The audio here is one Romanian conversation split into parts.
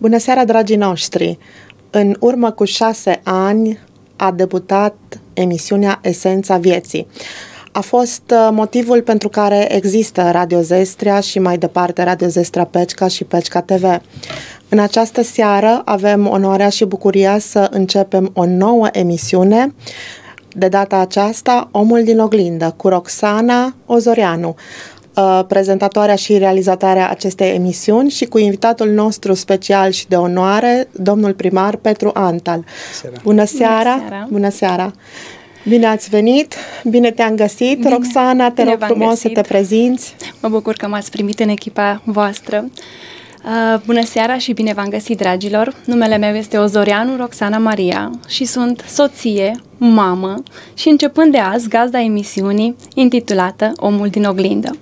Bună seara, dragii noștri! În urmă cu șase ani a debutat emisiunea Esența Vieții. A fost uh, motivul pentru care există Radio Zestria și mai departe Radio Zestria Pecica și Pecica TV. În această seară avem onoarea și bucuria să începem o nouă emisiune de data aceasta Omul din oglindă cu Roxana Ozoreanu. Uh, prezentatoarea și realizatoarea acestei emisiuni și cu invitatul nostru special și de onoare, domnul primar Petru Antal. Seara. Bună seara! Bună seara! Bună seara! Bine ați venit, bine te-am găsit. Bine, Roxana, te bine rog v-am frumos găsit. să te prezinți. Mă bucur că m-ați primit în echipa voastră. Uh, bună seara și bine v-am găsit, dragilor! Numele meu este Ozoreanu Roxana Maria și sunt soție, mamă și începând de azi gazda emisiunii intitulată Omul din oglindă.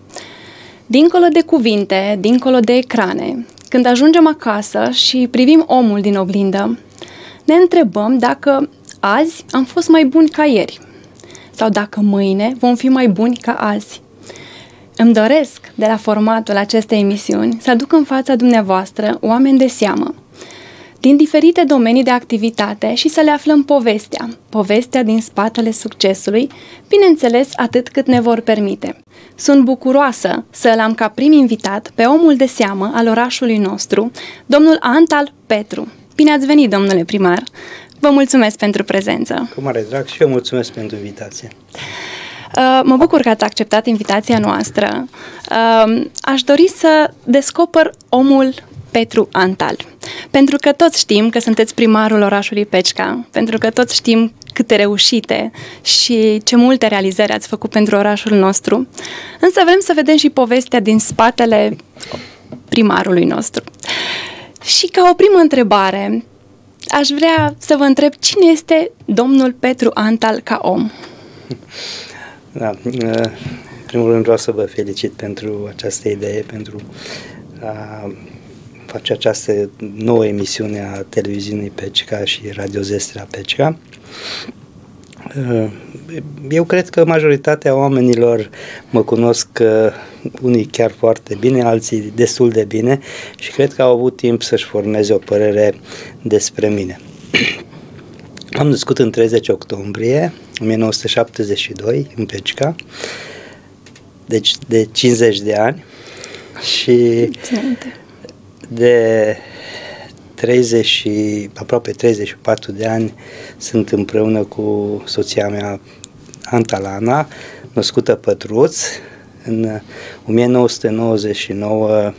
Dincolo de cuvinte, dincolo de ecrane, când ajungem acasă și privim omul din oglindă, ne întrebăm dacă azi am fost mai buni ca ieri sau dacă mâine vom fi mai buni ca azi. Îmi doresc de la formatul acestei emisiuni să aduc în fața dumneavoastră oameni de seamă din diferite domenii de activitate și să le aflăm povestea, povestea din spatele succesului, bineînțeles atât cât ne vor permite. Sunt bucuroasă să îl am ca prim invitat pe omul de seamă al orașului nostru, domnul Antal Petru. Bine ați venit, domnule primar! Vă mulțumesc pentru prezență! Cu mare drag și eu mulțumesc pentru invitație. Uh, Mă bucur că ați acceptat invitația noastră. Uh, Aș dori să descoper omul Petru Antal. Pentru că toți știm că sunteți primarul orașului Pecica, pentru că toți știm câte reușite și ce multe realizări ați făcut pentru orașul nostru. Însă vrem să vedem și povestea din spatele primarului nostru. Și ca o primă întrebare, aș vrea să vă întreb cine este domnul Petru Antal ca om? Da, în primul rând vreau să vă felicit pentru această idee, pentru a face această nouă emisiune a televiziunii Pecica și Radio Zestrea Pecica. Eu cred că majoritatea oamenilor mă cunosc unii chiar foarte bine, alții destul de bine și cred că au avut timp să-și formeze o părere despre mine. Am născut în 30 octombrie 1972 în Pecica, deci de 50 de ani. Și de 30 și aproape 34 de ani sunt împreună cu soția mea Antalana, născută Pătruț. În 1999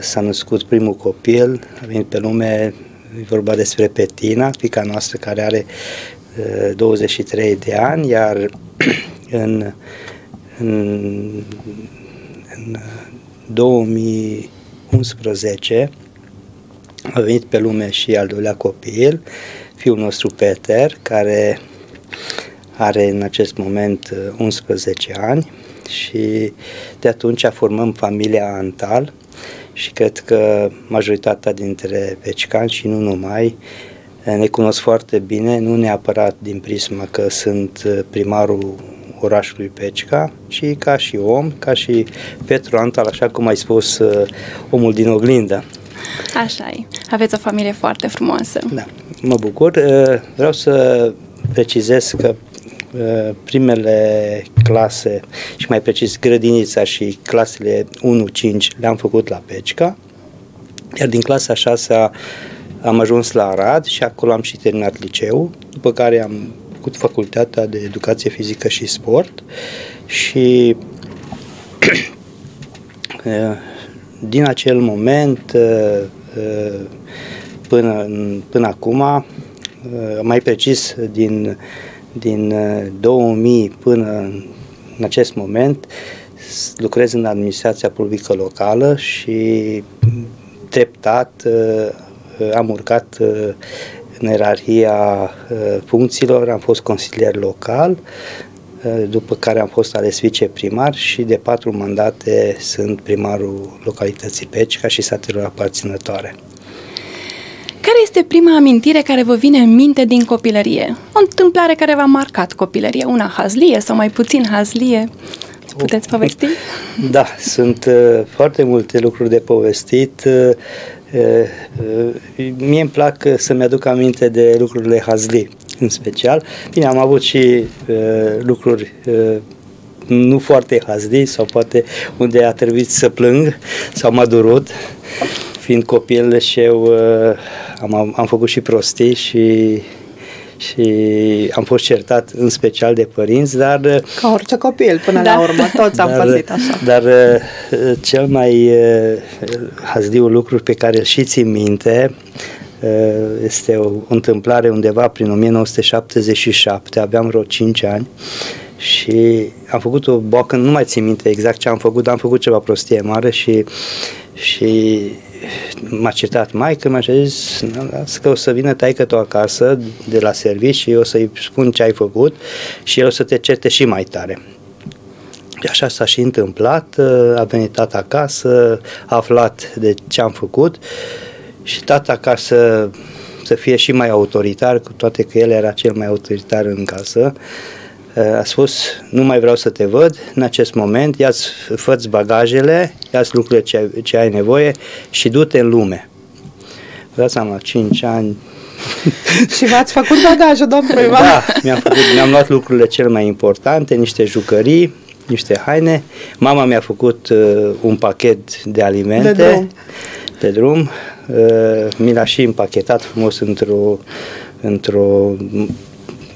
s-a născut primul copil, a venit pe lume, e vorba despre Petina, fica noastră care are 23 de ani, iar în, în, în 2011 a venit pe lume și al doilea copil, fiul nostru Peter, care are în acest moment 11 ani și de atunci formăm familia Antal și cred că majoritatea dintre pecicani și nu numai ne cunosc foarte bine, nu neapărat din prisma că sunt primarul orașului Pecica, ci ca și om, ca și Petru Antal, așa cum ai spus, omul din oglindă. Așa e. Aveți o familie foarte frumoasă. Da, mă bucur. Vreau să precizez că primele clase și mai precis grădinița și clasele 1-5 le-am făcut la Pecica, iar din clasa 6 am ajuns la Arad și acolo am și terminat liceu, după care am făcut facultatea de educație fizică și sport și din acel moment până, până acum, mai precis din, din 2000 până în acest moment, lucrez în administrația publică locală și treptat am urcat în ierarhia funcțiilor, am fost consilier local, după care am fost ales viceprimar și de patru mandate sunt primarul localității Pecica și satelor aparținătoare. Care este prima amintire care vă vine în minte din copilărie? O întâmplare care v-a marcat copilărie, una hazlie sau mai puțin hazlie? Puteți povesti? Da, sunt uh, foarte multe lucruri de povestit. Uh, Mie îmi plac să-mi aduc aminte de lucrurile Hazli, în special. Bine, am avut și lucruri nu foarte hazli sau poate unde a trebuit să plâng sau m-a durut fiind copil și eu am, am făcut și prostii și și am fost certat în special de părinți, dar... Ca orice copil, până da. la urmă, toți dar, am păzit așa. Dar uh, cel mai uh, hazliu lucru pe care îl și țin minte uh, este o întâmplare undeva prin 1977, aveam vreo 5 ani și am făcut o boacă, nu mai țin minte exact ce am făcut, dar am făcut ceva prostie mare și, și m-a certat maică mi-a zis că o să vină taică tu acasă de la serviciu și o să-i spun ce ai făcut și el o să te certe și mai tare. Și așa s-a și întâmplat, a venit tata acasă, a aflat de ce am făcut și tata ca să, să fie și mai autoritar, cu toate că el era cel mai autoritar în casă, a spus, nu mai vreau să te văd în acest moment, ia-ți, fă bagajele, ia-ți lucrurile ce, ce ai nevoie și du-te în lume. Vă dați seama, 5 ani... și v-ați făcut bagajul, domn primar? Da, mi-am, făcut, mi-am luat lucrurile cele mai importante, niște jucării, niște haine. Mama mi-a făcut uh, un pachet de alimente. De drum. De drum. Uh, mi l-a și împachetat frumos într-o într-o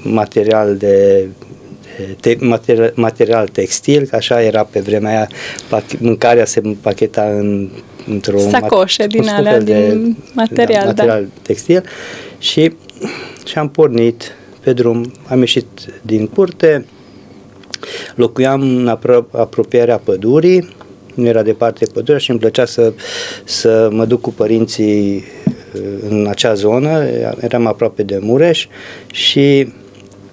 material de te, material, material textil, că așa era pe vremea aia, mâncarea se împacheta în, într-o sacoșe mat- din alea, de, din material, da, material da. textil și, și am pornit pe drum, am ieșit din curte, locuiam în apro- apropierea pădurii, nu era departe pădurea și îmi plăcea să, să mă duc cu părinții uh, în acea zonă, eram aproape de Mureș și,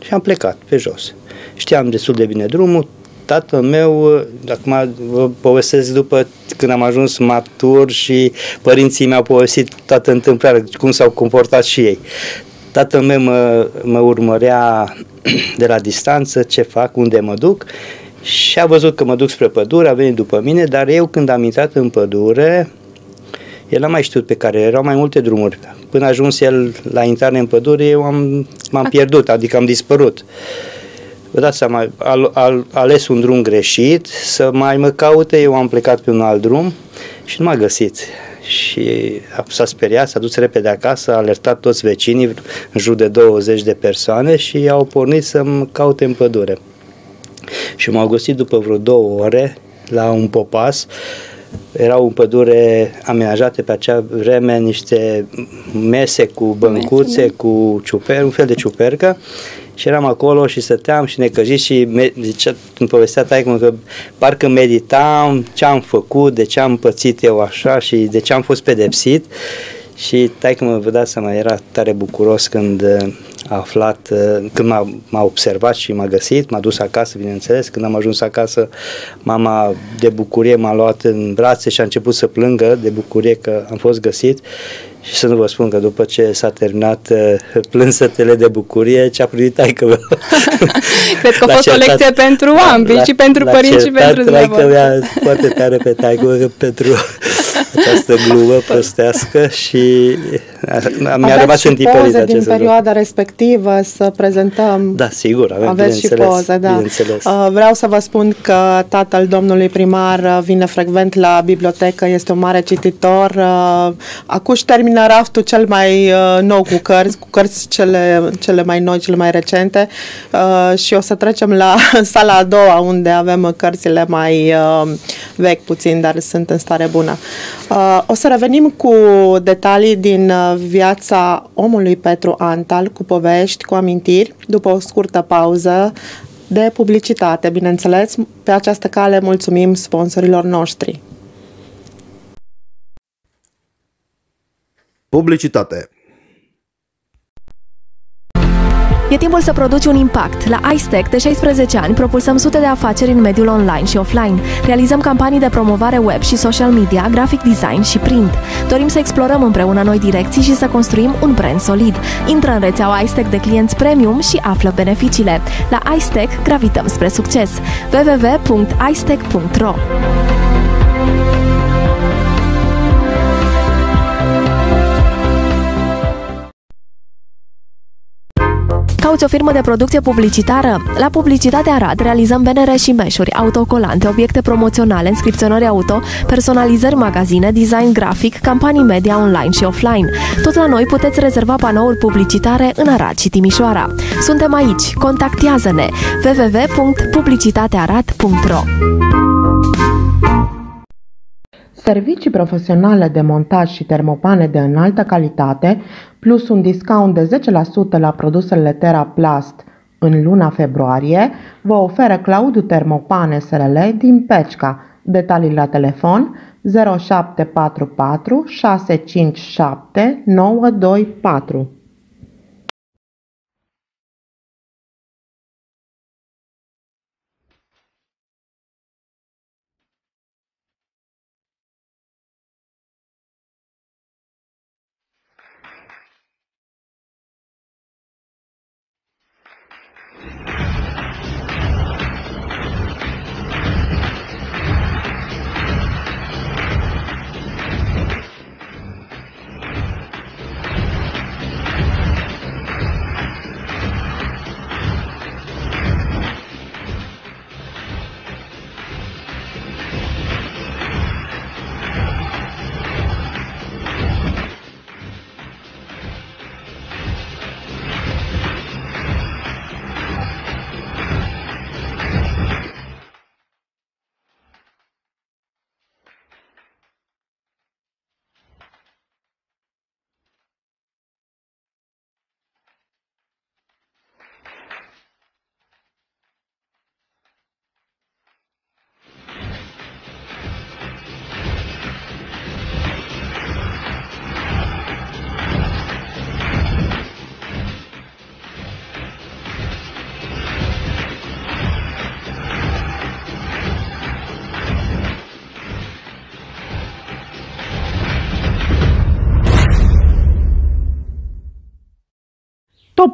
și am plecat pe jos știam destul de bine drumul, tatăl meu, acum vă povestesc după când am ajuns matur și părinții mi-au povestit toată întâmplarea, cum s-au comportat și ei. Tatăl meu mă, mă urmărea de la distanță ce fac, unde mă duc și a văzut că mă duc spre pădure, a venit după mine, dar eu când am intrat în pădure, el n-a mai știut pe care erau mai multe drumuri. Până a ajuns el la intrare în pădure, eu am, m-am pierdut, adică am dispărut. Uh, vă dați seama, a, a ales un drum greșit, să mai mă caute, eu am plecat pe un alt drum și nu m-a găsit. Și s-a speriat, s-a dus repede acasă, a alertat toți vecinii, în jur de 20 de persoane și au pornit să-mi caute în pădure. Și m-au găsit după vreo două ore la un popas, erau în pădure amenajate pe acea vreme niște mese cu băncuțe, cu ciuper, un fel de ciupercă și eram acolo și stăteam și ne căji și me- zicea, îmi povestea taică că parcă meditam ce am făcut, de ce am pățit eu așa și de ce am fost pedepsit. Și taică mă vă dați seama, era tare bucuros când uh, a aflat, uh, când m-a, m-a observat și m-a găsit, m-a dus acasă, bineînțeles, când am ajuns acasă, mama de bucurie m-a luat în brațe și a început să plângă de bucurie că am fost găsit și să nu vă spun că după ce s-a terminat uh, plânsătele de bucurie, ce a primit taică meu. Cred că a fost certat, o lecție pentru ambii, și pentru părinți și pentru dumneavoastră. foarte tare pe taică pentru această glumă prostească și mi-a rămas întipărit acest din perioada respectivă să prezentăm. Da, sigur, avem, Aveți și poze, da. Uh, vreau să vă spun că tatăl domnului primar uh, vine frecvent la bibliotecă, este un mare cititor. Uh, Acuși termină raftul cel mai nou cu cărți, cu cărți cele, cele mai noi, cele mai recente și o să trecem la sala a doua unde avem cărțile mai vechi puțin, dar sunt în stare bună. O să revenim cu detalii din viața omului Petru Antal cu povești, cu amintiri, după o scurtă pauză de publicitate, bineînțeles. Pe această cale mulțumim sponsorilor noștri. Publicitate E timpul să produci un impact. La iStack, de 16 ani, propulsăm sute de afaceri în mediul online și offline. Realizăm campanii de promovare web și social media, graphic design și print. Dorim să explorăm împreună noi direcții și să construim un brand solid. Intră în rețeaua iStack de clienți premium și află beneficiile. La iStack gravităm spre succes. www.istack.ro Cauți o firmă de producție publicitară? La Publicitatea Arad realizăm bannere și meșuri, autocolante, obiecte promoționale, inscripționări auto, personalizări magazine, design grafic, campanii media online și offline. Tot la noi puteți rezerva panouri publicitare în Arad și Timișoara. Suntem aici. Contactează-ne www.publicitatearad.ro Servicii profesionale de montaj și termopane de înaltă calitate, plus un discount de 10% la produsele TerraPlast în luna februarie, vă oferă Claudiu Termopane SRL din Pecica. Detalii la telefon 0744 657 924.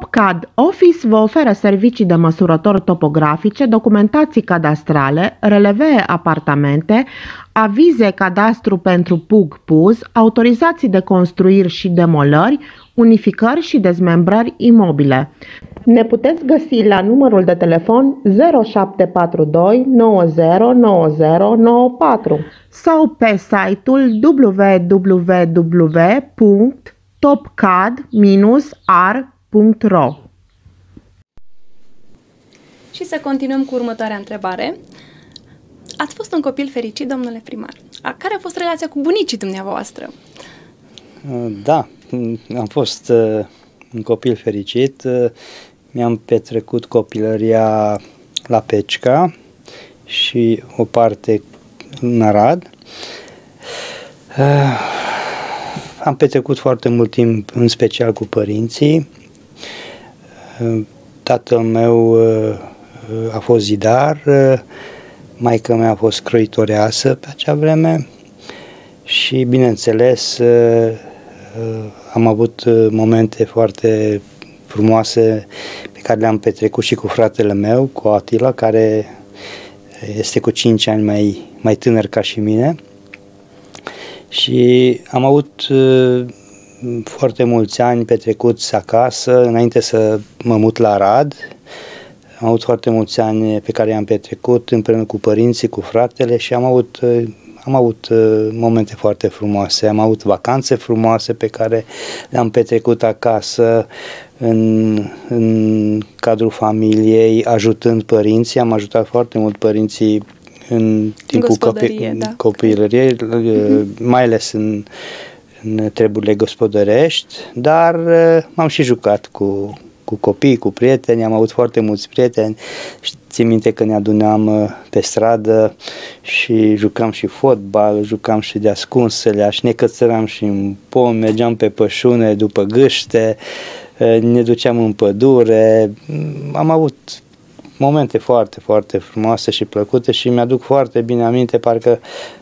TopCAD Office vă oferă servicii de măsurători topografice, documentații cadastrale, releve apartamente, avize cadastru pentru PUG-PUZ, autorizații de construiri și demolări, unificări și dezmembrări imobile. Ne puteți găsi la numărul de telefon 0742 909094 sau pe site-ul www.topcad-r www.ro Și să continuăm cu următoarea întrebare. Ați fost un copil fericit, domnule primar. A, care a fost relația cu bunicii dumneavoastră? Uh, da, am fost uh, un copil fericit. Uh, mi-am petrecut copilăria la Pecica și o parte în Arad. Am petrecut foarte mult timp, în special cu părinții. Tatăl meu uh, a fost zidar, uh, maica mea a fost croitoreasă pe acea vreme și, bineînțeles, uh, am avut momente foarte frumoase pe care le-am petrecut și cu fratele meu, cu Atila, care este cu 5 ani mai, mai tânăr ca și mine. Și am avut foarte mulți ani petrecuți acasă, înainte să mă mut la Rad. Am avut foarte mulți ani pe care i-am petrecut împreună cu părinții, cu fratele și am avut, am avut uh, momente foarte frumoase. Am avut vacanțe frumoase pe care le-am petrecut acasă în, în cadrul familiei, ajutând părinții. Am ajutat foarte mult părinții în timpul copil- da. copilăriei, uh, mai ales în în treburile gospodărești, dar uh, m-am și jucat cu, cu copii, cu prieteni, am avut foarte mulți prieteni. Țin minte că ne adunam uh, pe stradă și jucam și fotbal, jucam și de ascunsele, și ne cățăram și în pom, mergeam pe pășune după gâște, uh, ne duceam în pădure. Am avut momente foarte, foarte frumoase și plăcute și mi-aduc foarte bine aminte, parcă uh,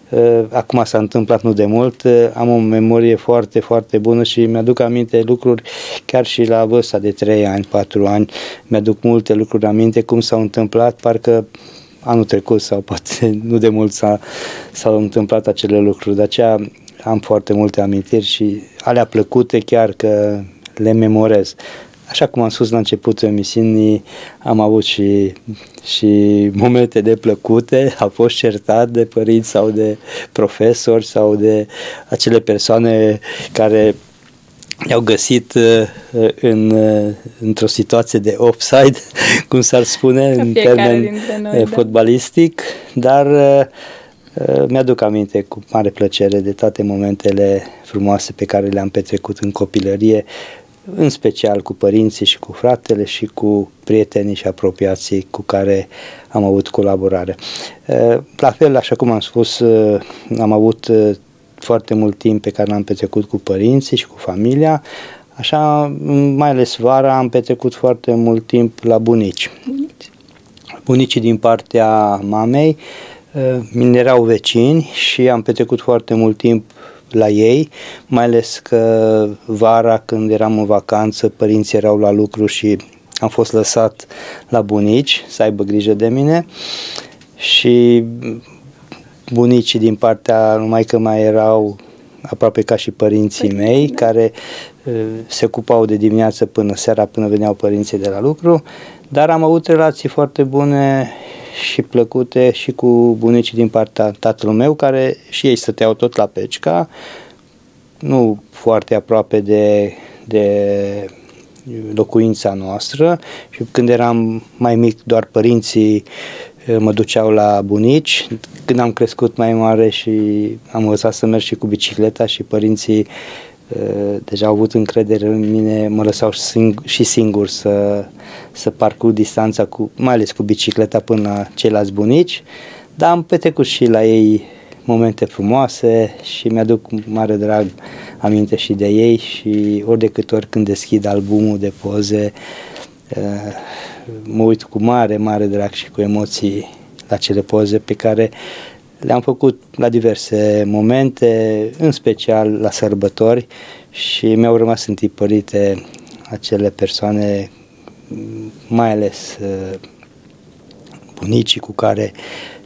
acum s-a întâmplat nu de mult, uh, am o memorie foarte, foarte bună și mi-aduc aminte lucruri chiar și la vârsta de 3 ani, 4 ani, mi-aduc multe lucruri aminte cum s-au întâmplat, parcă anul trecut sau poate nu de mult s-a, s-au întâmplat acele lucruri, de aceea am foarte multe amintiri și alea plăcute chiar că le memorez. Așa cum am spus la începutul emisiunii, am avut și, și momente de plăcute, a fost certat de părinți sau de profesori sau de acele persoane care i-au găsit uh, în, uh, într-o situație de offside, cum s-ar spune Ca în fiecare termen dintre noi, uh, da. fotbalistic, dar uh, uh, mi-aduc aminte cu mare plăcere de toate momentele frumoase pe care le-am petrecut în copilărie, în special cu părinții și cu fratele și cu prietenii și apropiații cu care am avut colaborare. Uh, La fel, așa cum am spus, uh, am avut uh, foarte mult timp pe care l-am petrecut cu părinții și cu familia, așa, mai ales vara, am petrecut foarte mult timp la bunici. Bunici. Bunicii din partea mamei uh, mi erau vecini și am petrecut foarte mult timp la ei, mai ales că vara când eram în vacanță, părinții erau la lucru și am fost lăsat la bunici să aibă grijă de mine și bunicii din partea numai că mai erau aproape ca și părinții Părinții, mei, da. care uh, se ocupau de dimineață până seara, până veneau părinții de la lucru, dar am avut relații foarte bune și plăcute și cu bunicii din partea tatălui meu, care și ei stăteau tot la Pecica, nu foarte aproape de, de locuința noastră și când eram mai mic doar părinții eh, mă duceau la bunici. Când am crescut mai mare și am învățat să merg și cu bicicleta și părinții eh, deja au avut încredere în mine, mă lăsau sing- și singur să, să parcurg distanța, cu, mai ales cu bicicleta până la ceilalți bunici, dar am petrecut și la ei momente frumoase și mi-aduc cu mare drag aminte și de ei și ori de câte ori când deschid albumul de poze eh, mă uit cu mare, mare drag și cu emoții la cele poze pe care le-am făcut la diverse momente, în special la sărbători și mi-au rămas întipărite acele persoane, mai ales eh, bunicii cu care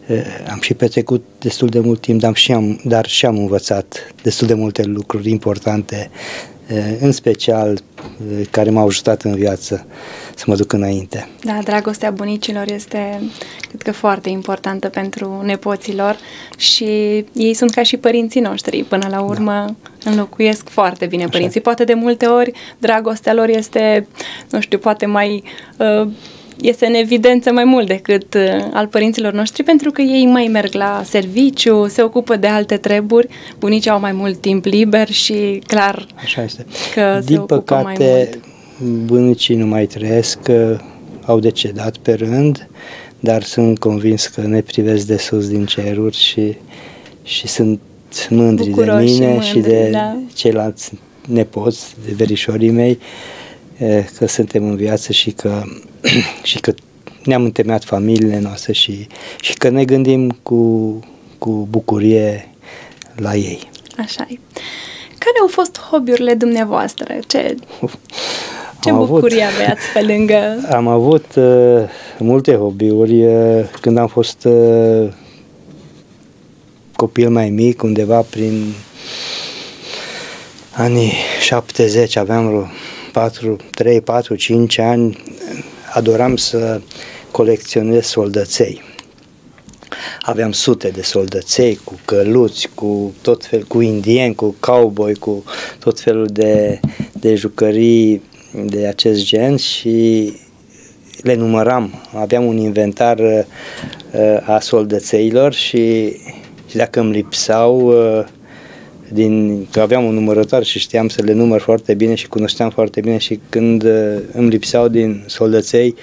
eh, am și petrecut destul de mult timp, dar și am, dar și am învățat destul de multe lucruri importante, eh, în special eh, care m-au ajutat în viață să mă duc înainte. Da, dragostea bunicilor este, cred că, foarte importantă pentru nepoților și ei sunt ca și părinții noștri. Până la urmă înlocuiesc foarte bine părinții. Poate de multe ori dragostea lor este, nu știu, poate mai... Uh, este în evidență mai mult decât uh, al părinților noștri pentru că ei mai merg la serviciu, se ocupă de alte treburi, bunicii au mai mult timp liber și clar Așa este. că se Din ocupă mai păcate, mult. bunicii nu mai trăiesc, că au decedat pe rând, dar sunt convins că ne privesc de sus din ceruri și, și sunt mândri Bucuroși de și mine și, mândri, de da. ceilalți nepoți, de verișorii mei, eh, că suntem în viață și că, și că ne-am întemeiat familiile noastre și, și că ne gândim cu, cu bucurie la ei. Așa e. Care au fost hobby-urile dumneavoastră? Ce, ce Am avut- bucurie aveați pe lângă... Am avut uh, multe hobby-uri uh, când am fost uh, copil mai mic, undeva prin anii 70, aveam vreo 4, 3, 4, 5 ani, adoram să colecționez soldăței. Aveam sute de soldăței cu căluți, cu tot fel, cu indieni, cu cowboy, cu tot felul de, de jucării de acest gen și le număram. Aveam un inventar uh, a soldățeilor și, și dacă îmi lipsau uh, din, că aveam un numărător și știam să le număr foarte bine și cunoșteam foarte bine și când uh, îmi lipseau din soldăței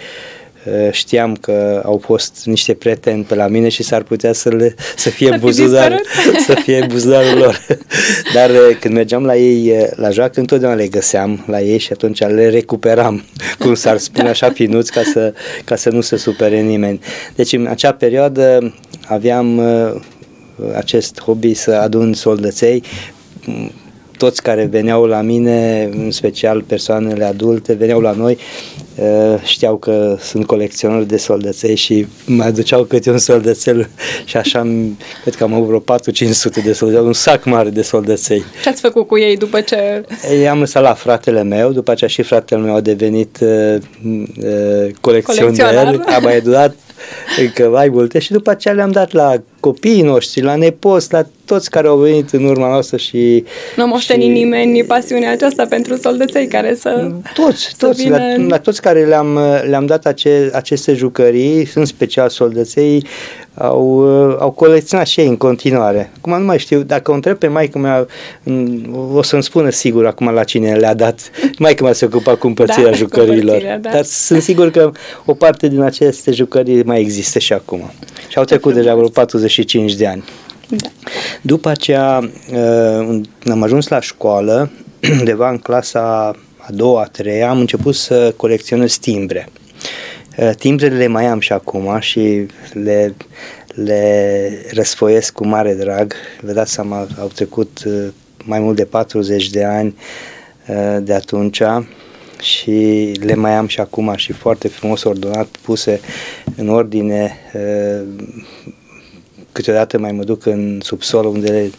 uh, știam că au fost niște prieteni pe la mine și s-ar putea să, le, să fie Să fi buzudar, dispărut. să fie buzunarul lor. Dar uh, când mergeam la ei uh, la joacă, întotdeauna le găseam la ei și atunci le recuperam, cum s-ar spune așa finuți, ca să, ca să nu se supere nimeni. Deci în acea perioadă aveam uh, acest hobby să adun soldăței. Mm, toți care veneau la mine, în special persoanele adulte, veneau la noi, uh, știau că sunt colecționer de soldăței și mă aduceau câte un soldățel și așa, cred că am avut vreo 4-500 de soldăței, un sac mare de soldăței. Ce ați făcut cu ei după ce... I-am lăsat la fratele meu, după aceea și fratele meu a devenit uh, uh, colecționer, a mai educat încă mai multe și după aceea le-am dat la copiii noștri, la nepoți, la toți care au venit în urma noastră și... Nu moșteni și... nimeni pasiunea aceasta pentru soldăței care să... Toți, să toți, vină... la, la toți care le-am, le-am dat ace, aceste jucării, în special soldăței, au, au colecționat și ei în continuare. Acum nu mai știu, dacă o întreb pe maică mea, o să-mi spună sigur acum la cine le-a dat. Maică mea se ocupa cu împărțirea da, jucăriilor. Da. Dar sunt sigur că o parte din aceste jucării mai există și acum. Și au trecut deja vreo 45 de ani. Da. După aceea uh, am ajuns la școală, undeva în clasa a doua, a treia, am început să colecționez timbre. Uh, timbrele le mai am și acum și le, le răsfoiesc cu mare drag. Vă dați seama, au trecut uh, mai mult de 40 de ani de atunci și le mai am și acum și foarte frumos ordonat, puse în ordine câteodată mai mă duc în subsol unde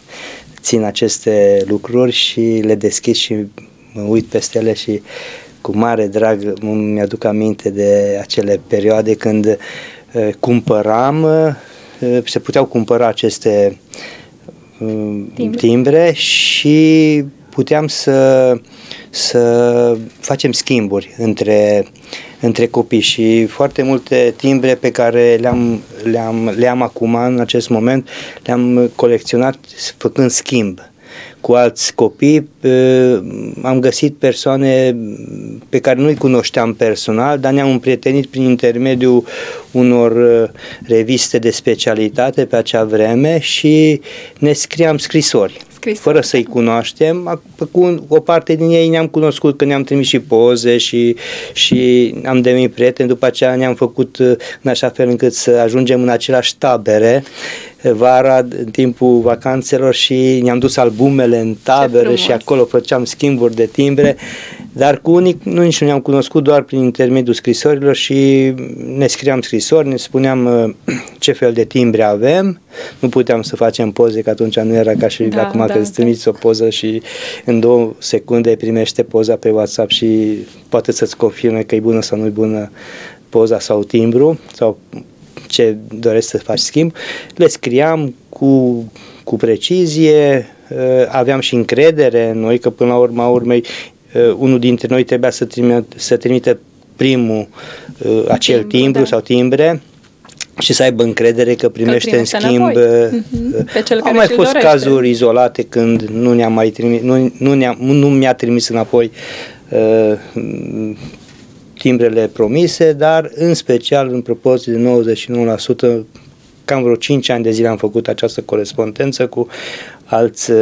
țin aceste lucruri și le deschid și mă uit peste ele și cu mare drag mi-aduc aminte de acele perioade când uh, cumpăram, uh, se puteau cumpăra aceste uh, timbre, timbre și puteam să, să facem schimburi între între copii și foarte multe timbre pe care le-am, le-am, le-am acum în acest moment le-am colecționat făcând schimb cu alți copii. Am găsit persoane pe care nu-i cunoșteam personal, dar ne-am împrietenit prin intermediul unor reviste de specialitate pe acea vreme și ne scriam scrisori scris. Fără să-i cunoaștem, cu o parte din ei ne-am cunoscut, că ne-am trimis și poze și, și am devenit prieteni, după aceea ne-am făcut uh, în așa fel încât să ajungem în același tabere vara, în timpul vacanțelor și ne-am dus albumele în tabere și acolo făceam schimburi de timbre, dar cu unii nu nici nu ne-am cunoscut doar prin intermediul scrisorilor și ne scriam scrisori, ne spuneam uh, ce fel de timbre avem, nu puteam să facem poze, că atunci nu era ca și da, acum da, că îți da. trimiți o poză și în două secunde primește poza pe WhatsApp și poate să-ți confirme că e bună sau nu e bună poza sau timbru sau ce doresc să faci schimb, le scriam cu, cu precizie, uh, aveam și încredere în noi, că până la urma urmei uh, unul dintre noi trebuia să, trimite, să trimite primul uh, acel timbru da. sau timbre și să aibă încredere că primește că în schimb uh-huh. Pe cel au mai fost dorește. cazuri izolate când nu ne-a mai trimis nu, nu, ne nu mi-a trimis înapoi uh, timbrele promise, dar în special în proporție de 99%, cam vreo 5 ani de zile am făcut această corespondență cu alți uh,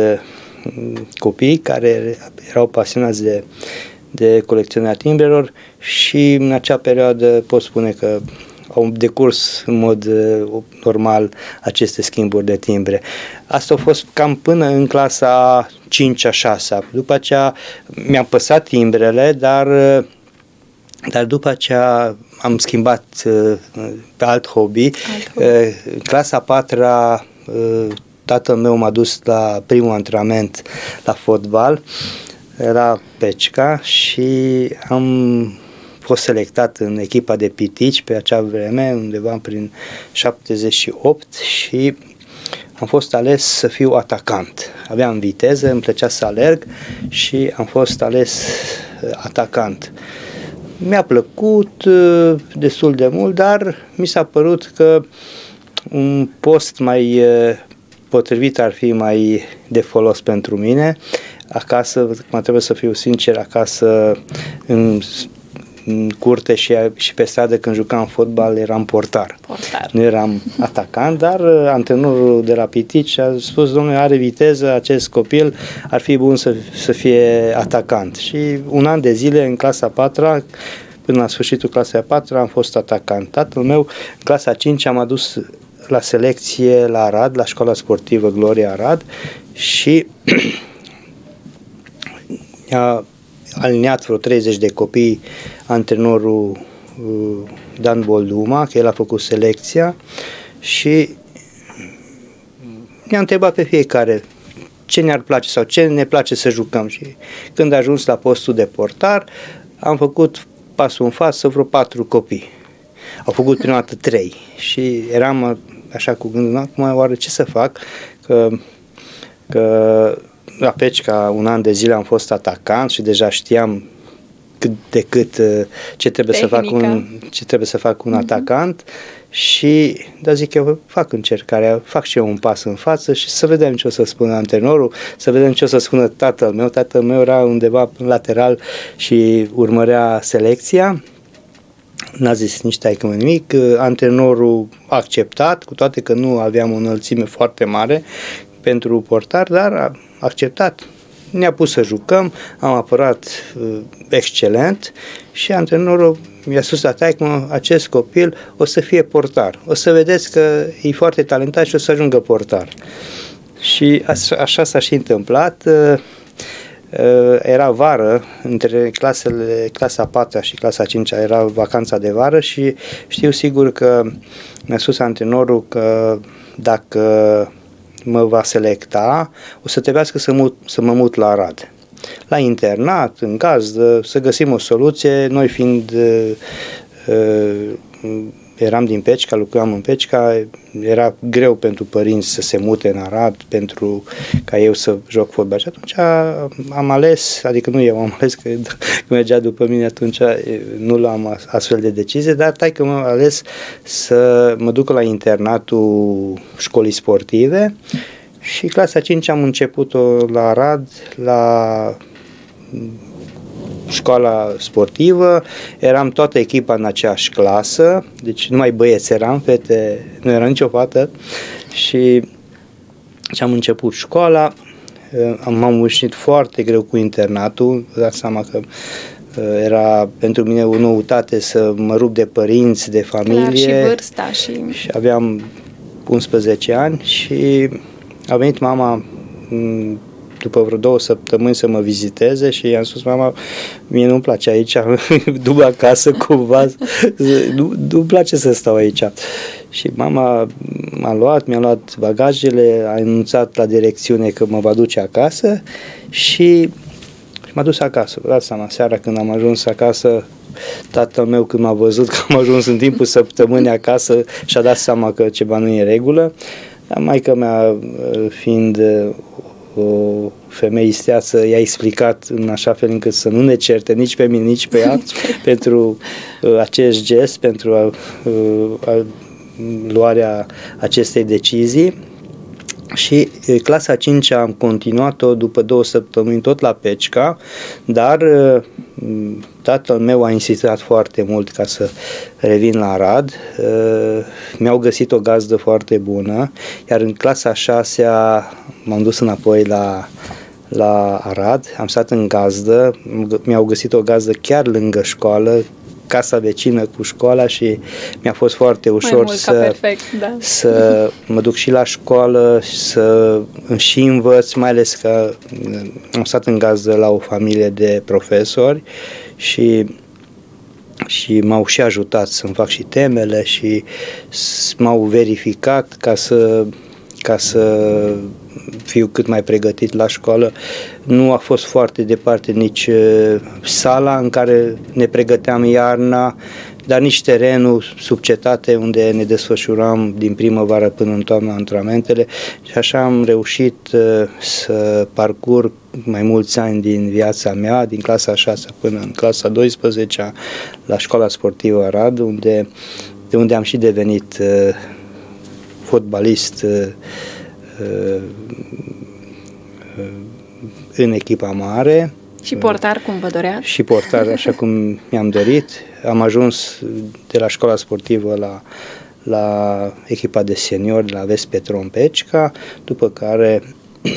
copii care erau pasionați de, de colecționarea timbrelor și în acea perioadă pot spune că au decurs în mod uh, normal aceste schimburi de timbre. Asta a fost cam până în clasa 5-a, 6 După aceea mi-am păsat timbrele, dar uh, dar după aceea am schimbat uh, pe alt hobby. Alt hobby. Uh, în clasa a patra, uh, tatăl meu m-a dus la primul antrenament la fotbal, era Pecica și am fost selectat în echipa de pitici pe acea vreme, undeva prin 78 și am fost ales să fiu atacant. Aveam viteză, îmi plăcea să alerg și am fost ales uh, atacant. Uh, mi-a plăcut uh, destul de mult, dar mi s-a părut că un post mai uh, potrivit ar fi mai de folos pentru mine. Acasă, mă trebuie să fiu sincer, acasă în în curte și, și pe stradă când jucam fotbal eram portar. portar. Nu eram atacant, dar uh, antrenorul de la Pitici a spus, domnule, are viteză, acest copil ar fi bun să, să fie atacant. Și un an de zile în clasa 4 până la sfârșitul clasei a 4 am fost atacant. Tatăl meu, în clasa 5 am adus la selecție la Arad, la școala sportivă Gloria Arad și a aliniat vreo 30 de copii antrenorul uh, Dan Bolduma, că el a făcut selecția și ne-a întrebat pe fiecare ce ne-ar place sau ce ne place să jucăm și când a ajuns la postul de portar am făcut pasul în față vreo patru copii. Au făcut prima dată trei și eram așa cu gândul, acum oare ce să fac? Că, că la Pecica un an de zile am fost atacant și deja știam cât de cât uh, ce trebuie Tehnica. să fac un, ce trebuie să fac un mm-hmm. atacant și da zic eu fac încercarea, fac și eu un pas în față și să vedem ce o să spună antrenorul, să vedem ce o să spună tatăl meu. Tatăl meu era undeva în lateral și urmărea selecția. N-a zis nici taică nimic, antrenorul a acceptat, cu toate că nu aveam o înălțime foarte mare pentru portar, dar a acceptat ne-a pus să jucăm, am apărat uh, excelent și antrenorul mi-a spus la taică, acest copil o să fie portar. O să vedeți că e foarte talentat și o să ajungă portar. Și așa, așa s-a și întâmplat. Uh, uh, era vară, între clasele, clasa 4 și clasa 5 era vacanța de vară și știu sigur că mi-a spus antrenorul că dacă mă va selecta, o să trebuiască să, mut, să mă mut la Arad. La internat, în gazdă, să găsim o soluție, noi fiind uh, uh, eram din Pecica, lucram în Pecica, era greu pentru părinți să se mute în Arad, pentru ca eu să joc fotbal. Și atunci am ales, adică nu eu am ales, că, că mergea după mine atunci, nu luam astfel de decizie, dar tai că m-am ales să mă duc la internatul școlii sportive și clasa 5 am început-o la Arad, la școala sportivă, eram toată echipa în aceeași clasă, deci numai băieți eram, fete nu era nicio fată și, și am început școala, m-am ușit foarte greu cu internatul, vă dați seama că uh, era pentru mine o noutate să mă rup de părinți, de familie. Clar, și vârsta. Și... și aveam 11 ani și a venit mama după vreo două săptămâni să mă viziteze și i-am spus, mama, mie nu-mi place aici, după acasă cumva, nu, nu-mi place să stau aici. Și mama m-a luat, mi-a luat bagajele, a anunțat la direcțiune că mă va duce acasă și m-a dus acasă. Vă dați seama, seara când am ajuns acasă, tatăl meu când m-a văzut că am ajuns în timpul săptămânii acasă și-a dat seama că ceva nu e în regulă. Dar maica mea, fiind o femeie isteață i-a explicat în așa fel încât să nu ne certe nici pe mine, nici pe ea pentru uh, acest gest, pentru a, uh, a, luarea acestei decizii și clasa 5 am continuat-o după două săptămâni tot la Pecica, dar tatăl meu a insistat foarte mult ca să revin la Arad. Mi-au găsit o gazdă foarte bună, iar în clasa 6 m-am dus înapoi la, la Arad, am stat în gazdă, mi-au găsit o gazdă chiar lângă școală, casa vecină cu școala și mi-a fost foarte ușor să, perfect, da. să mă duc și la școală, să și învăț, mai ales că am stat în gazdă la o familie de profesori și și m-au și ajutat să-mi fac și temele și m-au verificat ca să ca să fiu cât mai pregătit la școală. Nu a fost foarte departe nici uh, sala în care ne pregăteam iarna, dar nici terenul sub cetate unde ne desfășuram din primăvară până în toamnă antrenamentele și așa am reușit uh, să parcurg mai mulți ani din viața mea, din clasa 6 până în clasa 12 la școala sportivă Arad, unde, de unde am și devenit uh, fotbalist uh, uh, în echipa mare. Și portar cum vă doreați? Și portar așa cum mi-am dorit. Am ajuns de la școala sportivă la, la echipa de seniori la Vest Petron Pecica, după care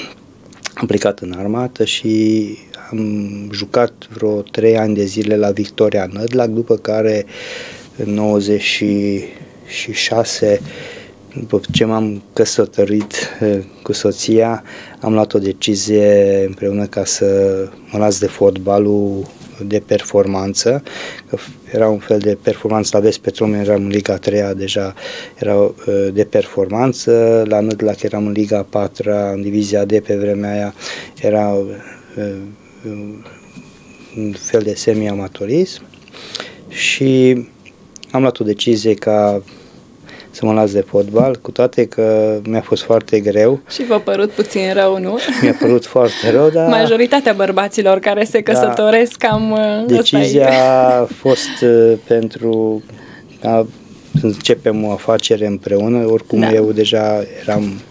am plecat în armată și am jucat vreo trei ani de zile la Victoria Nădlac, după care în 96 după ce m-am căsătorit cu soția, am luat o decizie împreună ca să mă las de fotbalul de performanță, că era un fel de performanță la Vest Petrom, eram în Liga 3 deja era de performanță, la Nădlac eram în Liga 4 în divizia D pe vremea aia era un fel de semi-amatorism și am luat o decizie ca să mă las de fotbal, cu toate că mi-a fost foarte greu. Și v-a părut puțin rău, nu? Mi-a părut foarte rău, dar... Majoritatea bărbaților care se da. căsătoresc da, cam... Decizia a fost uh, pentru a începem o afacere împreună, oricum da. eu deja eram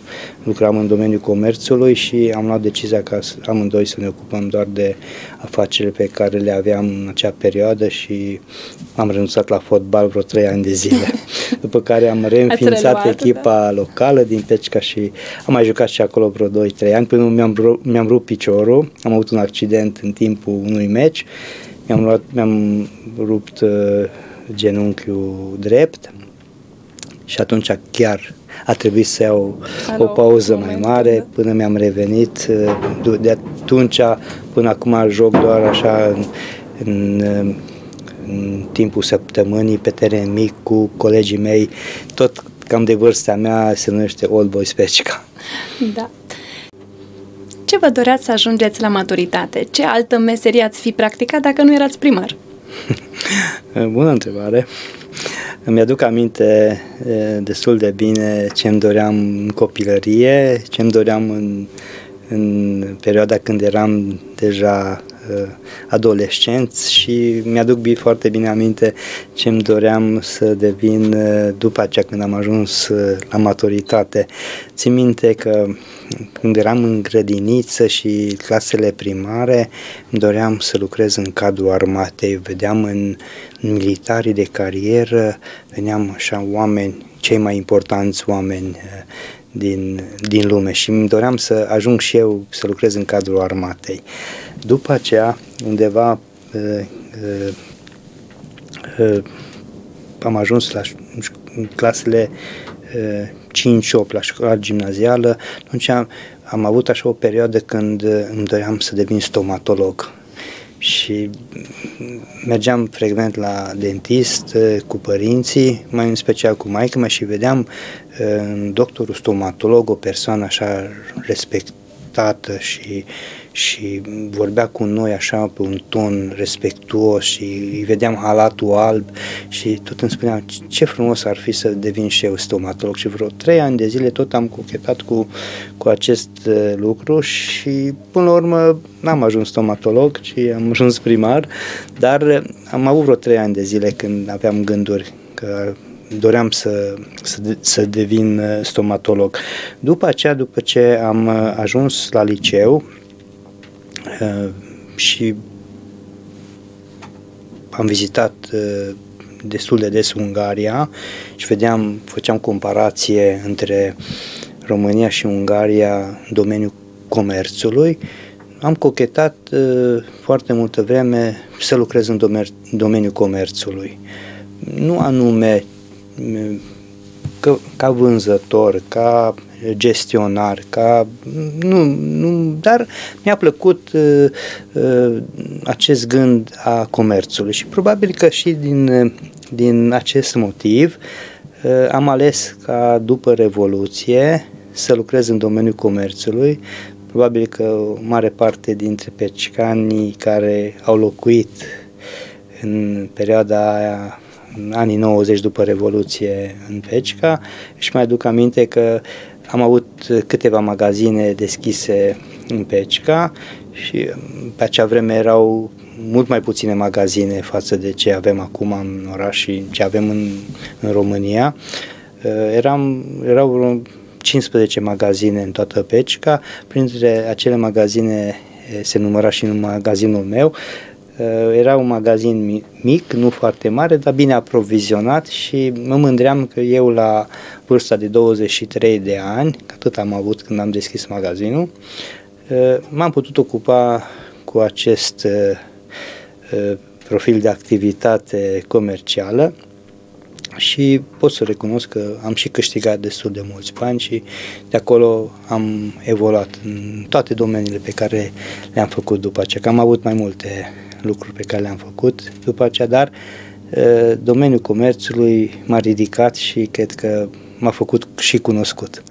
lucram în domeniul comerțului și am luat decizia ca amândoi să ne ocupăm doar de afacerile pe care le aveam în acea perioadă și am renunțat la fotbal vreo trei ani de zile. După care am reînființat echipa da? locală din Pecica și am mai jucat și acolo vreo 2-3 ani până mi-am, mi-am rupt piciorul, am avut un accident în timpul unui meci, mi-am, luat, mi-am rupt uh, genunchiul drept și atunci chiar a trebuit să iau Alo, o pauză mai mare da. până mi-am revenit. De atunci până acum joc doar așa în, în, în timpul săptămânii pe teren mic cu colegii mei, tot cam de vârsta mea se numește Old Boys Pecica. Da. Ce vă doreați să ajungeți la maturitate? Ce altă meserie ați fi practicat dacă nu erați primar? Bună întrebare. Îmi aduc aminte destul de bine ce îmi doream în copilărie, ce îmi doream în, în perioada când eram deja uh, adolescenți și mi-aduc foarte bine aminte ce îmi doream să devin uh, după aceea când am ajuns uh, la maturitate. Țin minte că când eram în grădiniță și clasele primare, îmi doream să lucrez în cadrul armatei. Vedeam în, în militarii de carieră, veneam așa oameni, cei mai importanți oameni uh, din, din lume și îmi doream să ajung și eu să lucrez în cadrul armatei. După aceea, undeva uh, uh, uh, am ajuns la clasele 5-8 la școala gimnazială, atunci am, am avut așa o perioadă când îmi doream să devin stomatolog. Și mergeam frecvent la dentist cu părinții, mai în special cu maică mea și vedeam în doctorul stomatolog o persoană așa respectată și și vorbea cu noi așa pe un ton respectuos și îi vedeam halatul alb și tot îmi spuneam ce frumos ar fi să devin și eu stomatolog și vreo trei ani de zile tot am cochetat cu, cu acest uh, lucru și până la urmă n-am ajuns stomatolog, ci am ajuns primar, dar am avut vreo trei ani de zile când aveam gânduri că doream să, să, să devin uh, stomatolog. După aceea, după ce am uh, ajuns la liceu, Uh, și am vizitat uh, destul de des Ungaria și vedeam, făceam comparație între România și Ungaria în domeniul comerțului. Am cochetat uh, foarte multă vreme să lucrez în domer- domeniul comerțului. Nu anume că, ca vânzător, ca gestionar, ca nu, nu dar mi-a plăcut uh, uh, acest gând a comerțului și probabil că și din, din acest motiv uh, am ales ca după Revoluție să lucrez în domeniul comerțului. Probabil că o mare parte dintre pecicanii care au locuit în perioada aia în anii 90 după Revoluție în Pecica și mai aduc aminte că am avut câteva magazine deschise în Pecica și pe acea vreme erau mult mai puține magazine față de ce avem acum în oraș și ce avem în, în România. Eram, erau vreo 15 magazine în toată Pecica, printre acele magazine se număra și în magazinul meu, Uh, era un magazin mic, nu foarte mare, dar bine aprovizionat și mă mândream că eu la vârsta de 23 de ani, atât am avut când am deschis magazinul, uh, m-am putut ocupa cu acest uh, profil de activitate comercială și pot să recunosc că am și câștigat destul de mulți bani și de acolo am evoluat în toate domeniile pe care le-am făcut după aceea, că am avut mai multe lucruri pe care le-am făcut după aceea, dar domeniul comerțului m-a ridicat și cred că m-a făcut și cunoscut.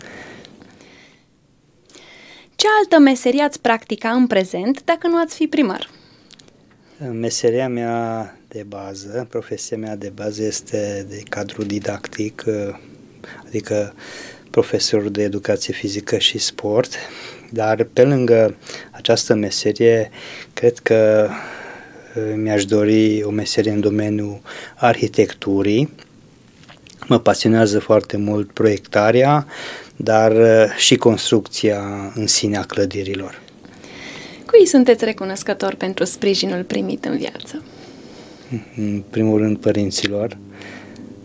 Ce altă meserie ați practica în prezent dacă nu ați fi primar? Meseria mea de bază, profesia mea de bază este de cadru didactic, adică profesor de educație fizică și sport, dar pe lângă această meserie, cred că uh, mi-aș dori o meserie în domeniul arhitecturii. Mă pasionează foarte mult proiectarea, dar uh, și construcția în sine a clădirilor. Cui sunteți recunoscător pentru sprijinul primit în viață? În primul rând părinților.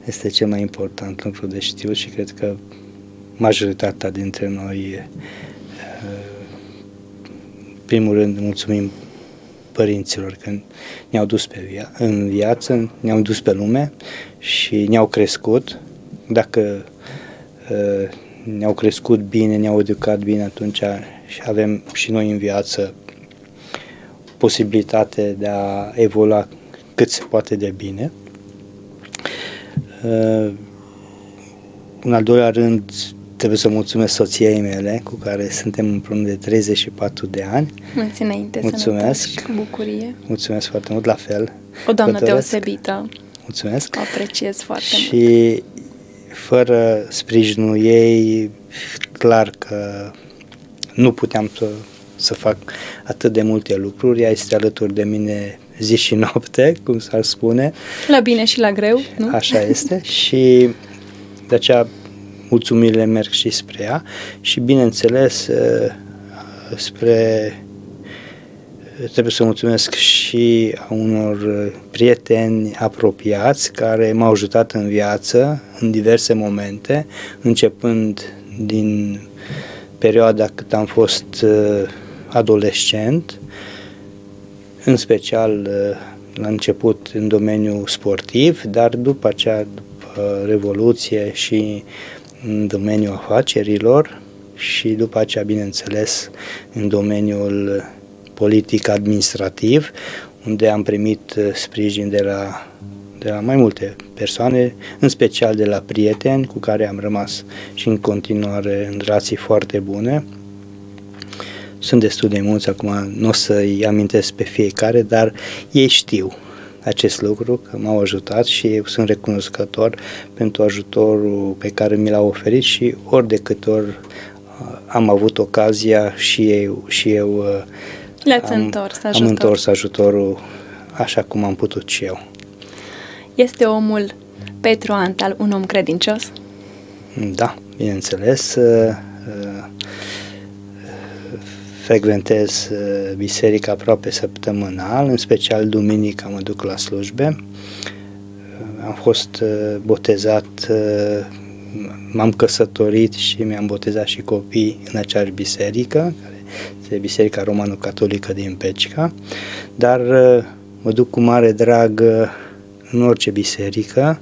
Este cel mai important lucru de știut și cred că majoritatea dintre noi în primul rând mulțumim părinților că ne-au dus pe via- în viață, ne-au dus pe lume și ne-au crescut. Dacă ne-au crescut bine, ne-au educat bine, atunci și avem și noi în viață posibilitate de a evolua cât se poate de bine. Uh, în al doilea rând, trebuie să mulțumesc soției mele, cu care suntem împreună de 34 de ani. Mulți înainte, mulțumesc. și cu bucurie. Mulțumesc foarte mult, la fel. O doamnă deosebită. Mulțumesc. O apreciez foarte și mult. Și fără sprijinul ei, clar că nu puteam să să fac atât de multe lucruri. Ea este alături de mine zi și noapte, cum s-ar spune. La bine și la greu, nu? Așa este și de aceea mulțumirile merg și spre ea și bineînțeles uh, spre trebuie să mulțumesc și a unor prieteni apropiați care m-au ajutat în viață în diverse momente, începând din perioada cât am fost uh, adolescent, în special uh, la început în domeniul sportiv, dar după aceea, după Revoluție și în domeniul afacerilor și după aceea, bineînțeles, în domeniul politic-administrativ, unde am primit uh, sprijin de la, de la mai multe persoane, în special de la prieteni cu care am rămas și în continuare în relații foarte bune. Sunt destul de mulți acum, nu o să-i amintesc pe fiecare, dar ei știu acest lucru, că m-au ajutat și eu sunt recunoscător pentru ajutorul pe care mi l-au oferit și ori de câte ori uh, am avut ocazia și eu, și eu uh, Le-ați am, întors ajutor. am întors ajutorul așa cum am putut și eu. Este omul Petru Antal un om credincios? Da, bineînțeles. Uh, frecventez uh, biserica aproape săptămânal, în special duminica mă duc la slujbe. Uh, am fost uh, botezat, m-am căsătorit și mi-am botezat și copii în aceeași biserică, care este Biserica Romano-Catolică din Pecica, dar mă duc cu mare drag în orice biserică,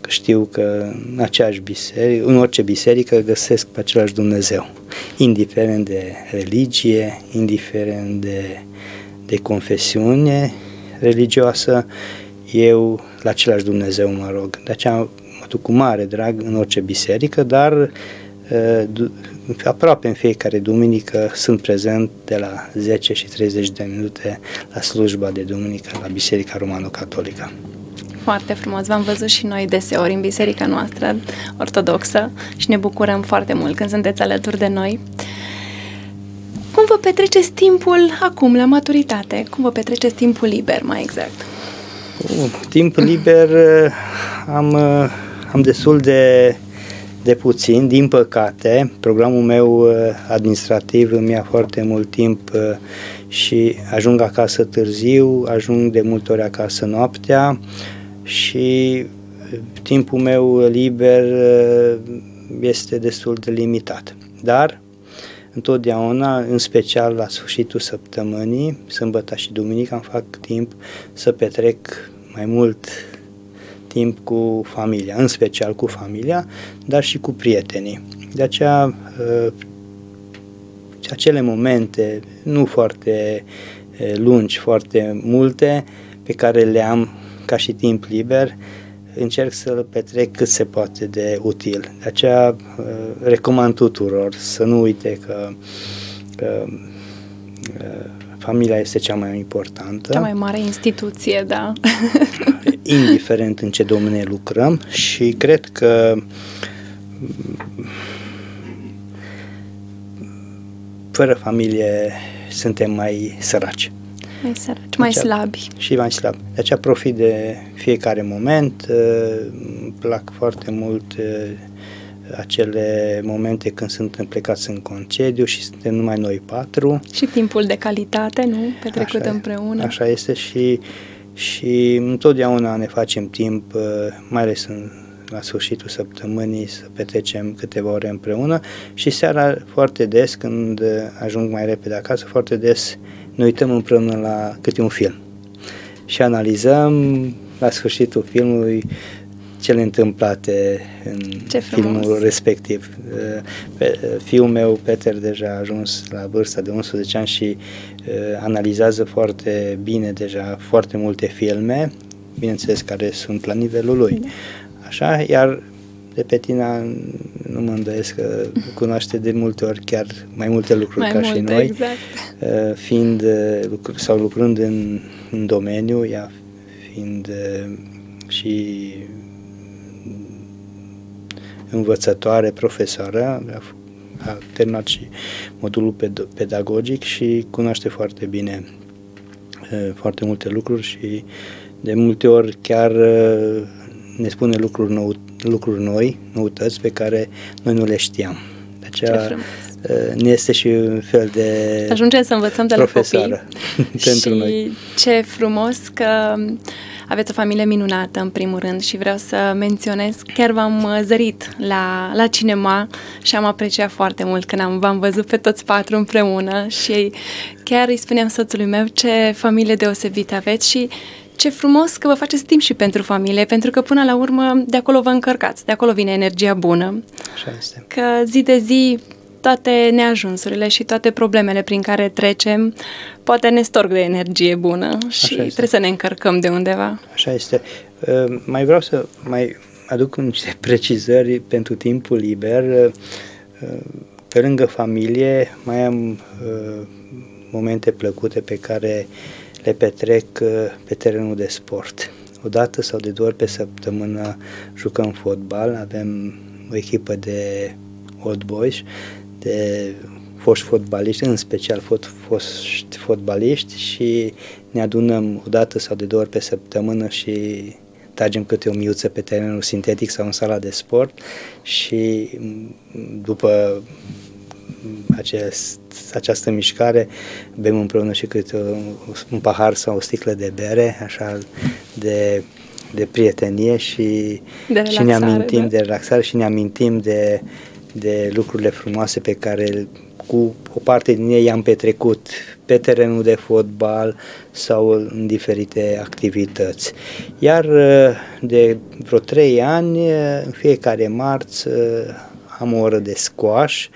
că știu că în aceeași biserică, în orice biserică găsesc pe același Dumnezeu, indiferent de religie, indiferent de, de confesiune religioasă, eu la același Dumnezeu mă rog. De aceea mă duc cu mare drag în orice biserică, dar aproape în fiecare duminică sunt prezent de la 10 și 30 de minute la slujba de duminică la Biserica Romano-Catolică. Foarte frumos, v-am văzut și noi deseori în biserica noastră ortodoxă și ne bucurăm foarte mult când sunteți alături de noi. Cum vă petreceți timpul acum, la maturitate? Cum vă petreceți timpul liber, mai exact? Uh, timp liber uh, am, uh, am destul de, de puțin, din păcate. Programul meu uh, administrativ îmi ia foarte mult timp și ajung acasă târziu, ajung de multe ori acasă noaptea și timpul meu liber uh, este destul de limitat. Dar întotdeauna, în special la sfârșitul săptămânii, sâmbătă și duminica, îmi fac timp să petrec mai mult timp cu familia, în special cu familia, dar și cu prietenii. De aceea, uh, acele momente nu foarte uh, lungi, foarte multe, pe care le am ca și timp liber, încerc să-l petrec cât se poate de util. De aceea uh, recomand tuturor să nu uite că, că familia este cea mai importantă. Cea mai mare instituție, da. indiferent în ce domeniu lucrăm și cred că fără familie suntem mai săraci. Mai săraci, mai slabi. Și mai slabi. De aceea profit de fiecare moment. Îmi plac foarte mult acele momente când suntem plecați în concediu și suntem numai noi patru. Și timpul de calitate, nu? Petrecut așa, împreună. Așa este și, și întotdeauna ne facem timp, uh, mai ales în, la sfârșitul săptămânii, să petrecem câteva ore împreună și seara foarte des, când ajung mai repede acasă, foarte des ne uităm împreună la câte un film și analizăm la sfârșitul filmului cele întâmplate în Ce filmul respectiv. Pe, fiul meu, Peter, deja a ajuns la vârsta de 11 ani și uh, analizează foarte bine deja foarte multe filme, bineînțeles care sunt la nivelul lui. Așa, iar de pe tine nu mă îndoiesc că cunoaște de multe ori chiar mai multe lucruri mai ca multe, și noi, exact. Uh, fiind uh, sau lucrând în, în domeniu, ea fiind și învățătoare, profesoară, a terminat și modulul pedagogic și cunoaște foarte bine foarte multe lucruri și de multe ori chiar ne spune lucruri, nou, lucruri noi, noutăți pe care noi nu le știam. De aceea ne este și un fel de Ajungem să învățăm de la copii. pentru și noi. ce frumos că aveți o familie minunată, în primul rând, și vreau să menționez, chiar v-am uh, zărit la, la cinema și am apreciat foarte mult când am, v-am văzut pe toți patru împreună și chiar îi spuneam soțului meu ce familie deosebită aveți și ce frumos că vă faceți timp și pentru familie, pentru că până la urmă de acolo vă încărcați, de acolo vine energia bună. Așa este. Că zi de zi toate neajunsurile și toate problemele prin care trecem poate ne storg de energie bună și Așa trebuie să ne încărcăm de undeva. Așa este. Uh, mai vreau să mai aduc niște precizări pentru timpul liber. Uh, pe lângă familie mai am uh, momente plăcute pe care le petrec pe terenul de sport. O dată sau de două ori pe săptămână jucăm fotbal, avem o echipă de old boys de foști fotbaliști, în special fot, foști fotbaliști și ne adunăm o dată sau de două ori pe săptămână și tragem câte o miuță pe terenul sintetic sau în sala de sport și după acest, această mișcare bem împreună și câte o, un pahar sau o sticlă de bere, așa de, de prietenie și, de și ne amintim da? de relaxare și ne amintim de de lucrurile frumoase pe care cu o parte din ei am petrecut pe terenul de fotbal sau în diferite activități. Iar uh, de vreo trei ani, uh, în fiecare marți, uh, am o oră de squash.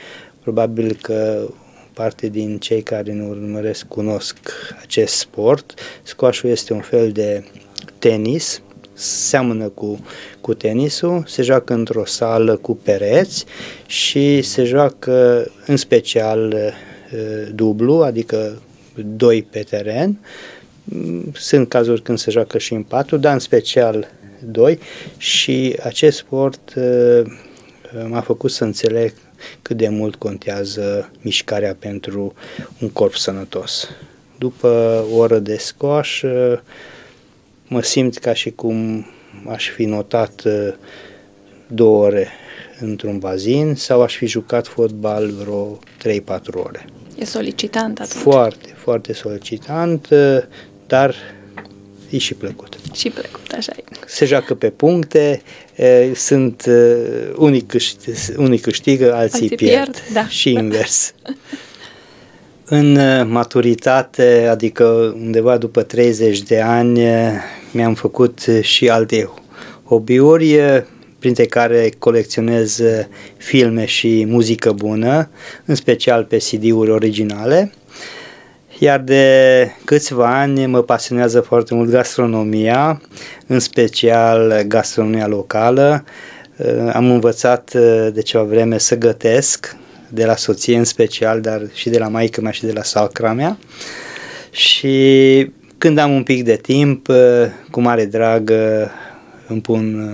Probabil că parte din cei care ne urmăresc cunosc acest sport. Squashul este un fel de tenis seamănă cu, cu tenisul, se joacă într-o sală cu pereți și se joacă în special uh, dublu, adică doi pe teren. Sunt cazuri când se joacă și în patru, dar în special doi și acest sport uh, m-a făcut să înțeleg cât de mult contează mișcarea pentru un corp sănătos. După o oră de squash, uh, mă simt ca și cum aș fi notat uh, două ore într-un bazin sau aș fi jucat fotbal vreo 3-4 ore. E solicitant atunci. Foarte, foarte solicitant, uh, dar e și plăcut. Și plăcut, așa e. Se joacă pe puncte, uh, sunt unii, câștigă, unii câștigă, alții, alții pierd, pierd da. și invers. În maturitate, adică undeva după 30 de ani, mi-am făcut și alte hobby-uri, printre care colecționez filme și muzică bună, în special pe CD-uri originale. Iar de câțiva ani mă pasionează foarte mult gastronomia, în special gastronomia locală. Am învățat de ceva vreme să gătesc, de la soție în special, dar și de la maică mea și de la sacra mea. Și când am un pic de timp, cu mare drag îmi pun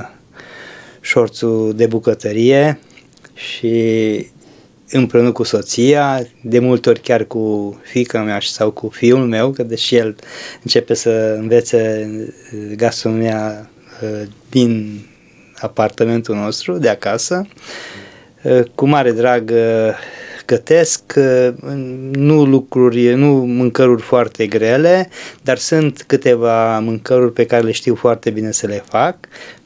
șorțul de bucătărie și împreună cu soția, de multe ori chiar cu fica mea sau cu fiul meu, că deși el începe să învețe gastronomia din apartamentul nostru de acasă, cu mare drag gătesc, nu lucruri, nu mâncăruri foarte grele, dar sunt câteva mâncăruri pe care le știu foarte bine să le fac,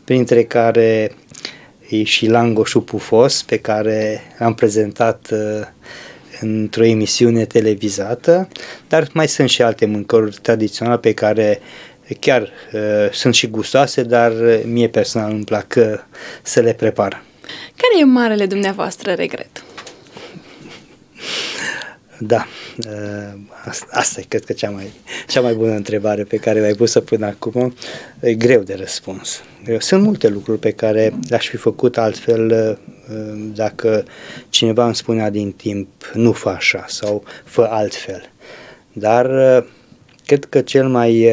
printre care e și langoșul pufos pe care am prezentat uh, într-o emisiune televizată, dar mai sunt și alte mâncăruri tradiționale pe care chiar uh, sunt și gustoase, dar mie personal îmi plac uh, să le prepar. Care e marele dumneavoastră regret? Da, asta e cred că cea mai, cea mai bună întrebare pe care mi-ai pus-o până acum. E greu de răspuns. Sunt multe lucruri pe care le-aș fi făcut altfel dacă cineva îmi spunea din timp nu fă așa sau fă altfel. Dar cred că cel mai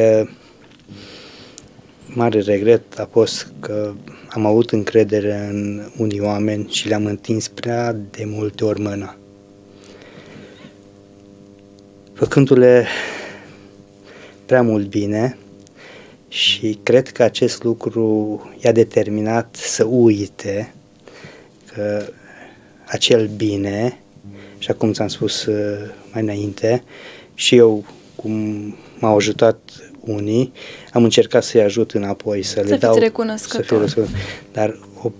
mare regret a fost că am avut încredere în unii oameni și le-am întins prea de multe ori mâna făcându-le prea mult bine și cred că acest lucru i-a determinat să uite că acel bine, și acum ți-am spus uh, mai înainte, și eu, cum m-au ajutat unii, am încercat să-i ajut înapoi, să, să le dau... Să fiu recunoscător. Dar o, o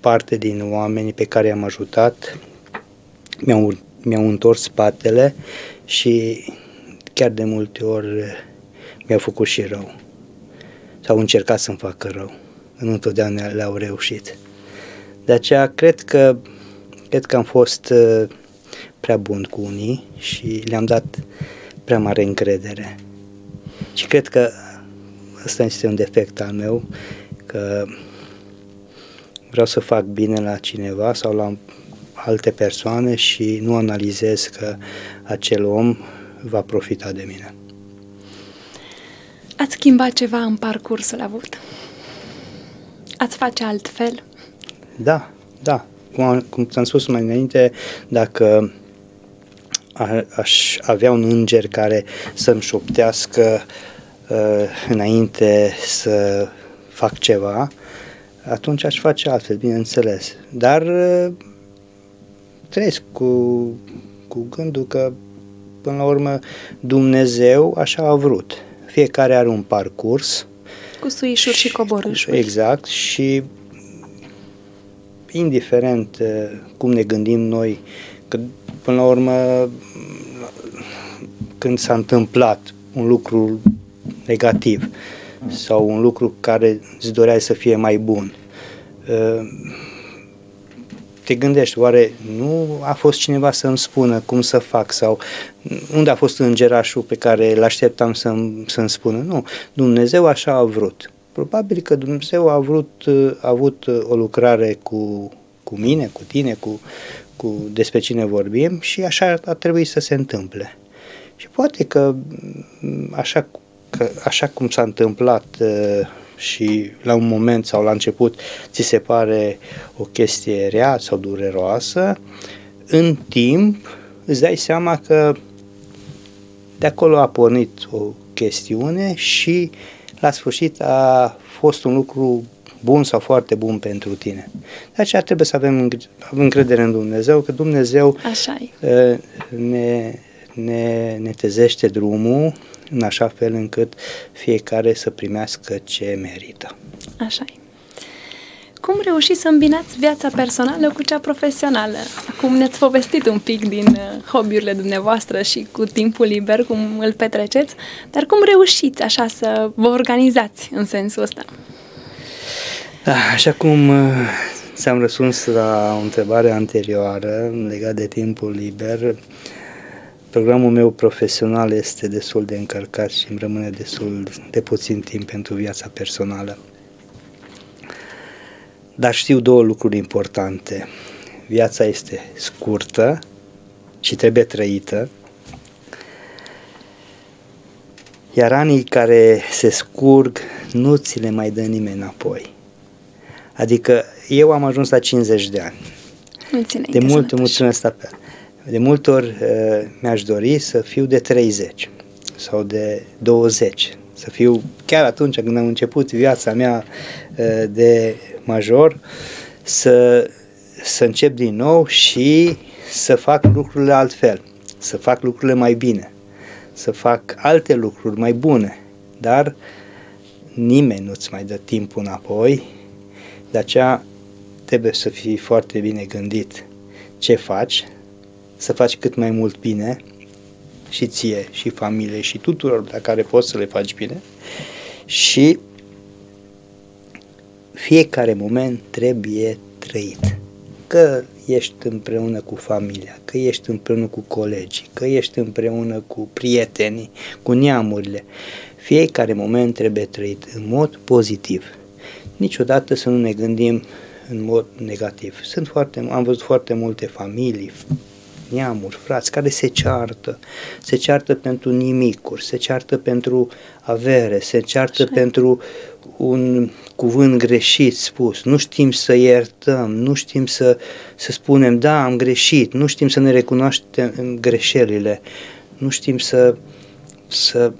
parte din oamenii pe care i-am ajutat mi-au, mi-au întors spatele și chiar de multe ori mi-au făcut și rău. Sau încercat să-mi facă rău. Nu întotdeauna le-au reușit. De aceea cred că, cred că am fost uh, prea bun cu unii și le-am dat prea mare încredere. Și cred că ăsta este un defect al meu, că vreau să fac bine la cineva sau la alte persoane și nu analizez că acel om va profita de mine. Ați schimbat ceva în parcursul avut? Ați face altfel? Da, da. Cum, cum ți-am spus mai înainte, dacă a, aș avea un înger care să-mi șoptească uh, înainte să fac ceva, atunci aș face altfel, bineînțeles. Dar uh, trăiesc cu, cu gândul că, până la urmă, Dumnezeu așa a vrut. Fiecare are un parcurs. Cu suișuri și, și coborâșuri. Exact. Și indiferent uh, cum ne gândim noi, că până la urmă, când s-a întâmplat un lucru negativ sau un lucru care îți doreai să fie mai bun, uh, te gândești, oare nu a fost cineva să-mi spună cum să fac sau unde a fost îngerașul pe care îl așteptam să-mi, să-mi spună? Nu, Dumnezeu așa a vrut. Probabil că Dumnezeu a vrut, a avut o lucrare cu, cu mine, cu tine, cu, cu despre cine vorbim și așa a trebuit să se întâmple. Și poate că așa, că, așa cum s-a întâmplat și la un moment sau la început ți se pare o chestie rea sau dureroasă, în timp îți dai seama că de acolo a pornit o chestiune și la sfârșit a fost un lucru bun sau foarte bun pentru tine. De aceea trebuie să avem încredere în Dumnezeu, că Dumnezeu Așa ă, ne, ne netezește drumul în așa fel încât fiecare să primească ce merită. Așa e. Cum reușiți să îmbinați viața personală cu cea profesională? Acum ne-ați povestit un pic din uh, hobby-urile dumneavoastră și cu timpul liber, cum îl petreceți, dar cum reușiți așa să vă organizați în sensul ăsta? Da, așa cum uh, ți-am răspuns la o întrebare anterioară legat de timpul liber, programul meu profesional este destul de încărcat și îmi rămâne destul de puțin timp pentru viața personală. Dar știu două lucruri importante. Viața este scurtă și trebuie trăită, iar anii care se scurg nu ți le mai dă nimeni înapoi. Adică eu am ajuns la 50 de ani. Mulțumesc, de multe, mulțumesc apel. De multe ori uh, mi-aș dori să fiu de 30 sau de 20, să fiu chiar atunci când am început viața mea uh, de major, să, să încep din nou și să fac lucrurile altfel, să fac lucrurile mai bine, să fac alte lucruri mai bune, dar nimeni nu-ți mai dă timpul înapoi, de aceea trebuie să fii foarte bine gândit ce faci, să faci cât mai mult bine și ție, și familie, și tuturor la care poți să le faci bine și fiecare moment trebuie trăit. Că ești împreună cu familia, că ești împreună cu colegii, că ești împreună cu prietenii, cu neamurile. Fiecare moment trebuie trăit în mod pozitiv. Niciodată să nu ne gândim în mod negativ. Sunt foarte, am văzut foarte multe familii, neamuri, frați, care se ceartă. Se ceartă pentru nimicuri, se ceartă pentru avere, se ceartă Așa. pentru un cuvânt greșit spus. Nu știm să iertăm, nu știm să, să spunem, da, am greșit, nu știm să ne recunoaștem greșelile, nu știm să, să,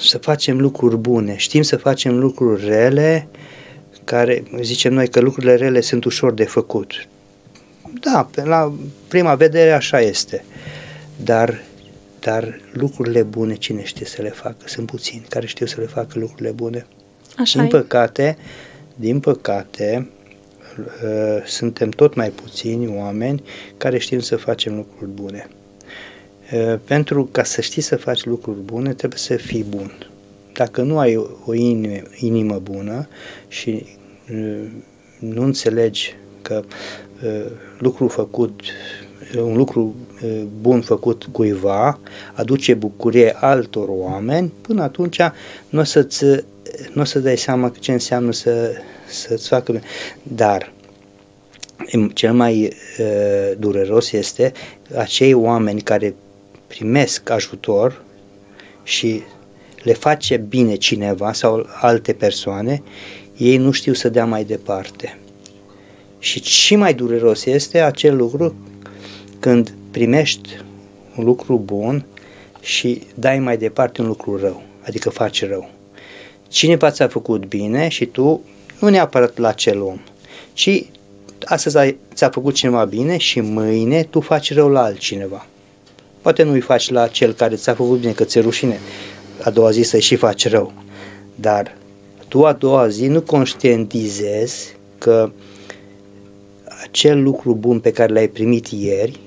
să facem lucruri bune, știm să facem lucruri rele, care zicem noi că lucrurile rele sunt ușor de făcut. Da, la prima vedere așa este. Dar, dar lucrurile bune, cine știe să le facă? Sunt puțini care știu să le facă lucrurile bune. Așa din păcate, din păcate, uh, suntem tot mai puțini oameni care știm să facem lucruri bune. Uh, pentru ca să știi să faci lucruri bune, trebuie să fii bun. Dacă nu ai o inimă, inimă bună și uh, nu înțelegi că Uh, lucru făcut, uh, un lucru uh, bun făcut cuiva aduce bucurie altor oameni, până atunci nu o să-ți, nu o să dai seama ce înseamnă să, să-ți facă bine. Dar cel mai uh, dureros este acei oameni care primesc ajutor și le face bine cineva sau alte persoane, ei nu știu să dea mai departe. Și și mai dureros este acel lucru când primești un lucru bun și dai mai departe un lucru rău, adică faci rău. Cineva ți-a făcut bine și tu, nu neapărat la acel om, ci astăzi ți-a făcut cineva bine și mâine tu faci rău la altcineva. Poate nu-i faci la cel care ți-a făcut bine, că ți-e rușine a doua zi să-i și faci rău. Dar tu a doua zi nu conștientizezi că uh, acel lucru bun pe care l-ai primit ieri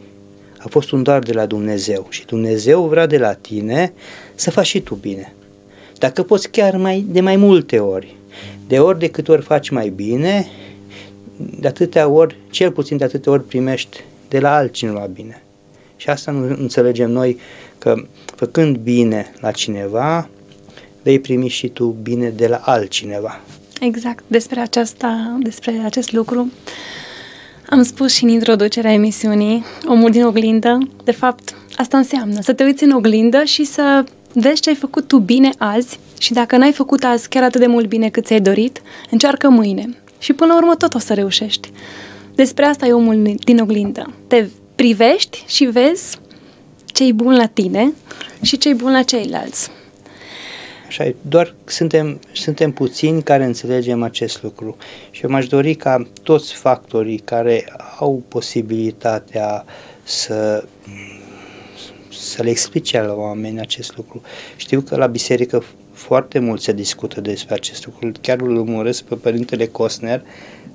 a fost un dar de la Dumnezeu și Dumnezeu vrea de la tine să faci și tu bine. Dacă poți chiar mai, de mai multe ori, de ori de câte ori faci mai bine, de atâtea ori, cel puțin de atâtea ori primești de la altcineva bine. Și asta nu înțelegem noi că făcând bine la cineva, vei primi și tu bine de la altcineva. Exact, despre, aceasta, despre acest lucru am spus și în introducerea emisiunii, omul din oglindă, de fapt, asta înseamnă să te uiți în oglindă și să vezi ce ai făcut tu bine azi și dacă n-ai făcut azi chiar atât de mult bine cât ți-ai dorit, încearcă mâine și până la urmă tot o să reușești. Despre asta e omul din oglindă. Te privești și vezi ce-i bun la tine și ce-i bun la ceilalți. Așa doar suntem, suntem puțini care înțelegem acest lucru și eu m-aș dori ca toți factorii care au posibilitatea să să le explice la oameni acest lucru. Știu că la biserică foarte mult se discută despre acest lucru. Chiar îl urmăresc pe Părintele Cosner.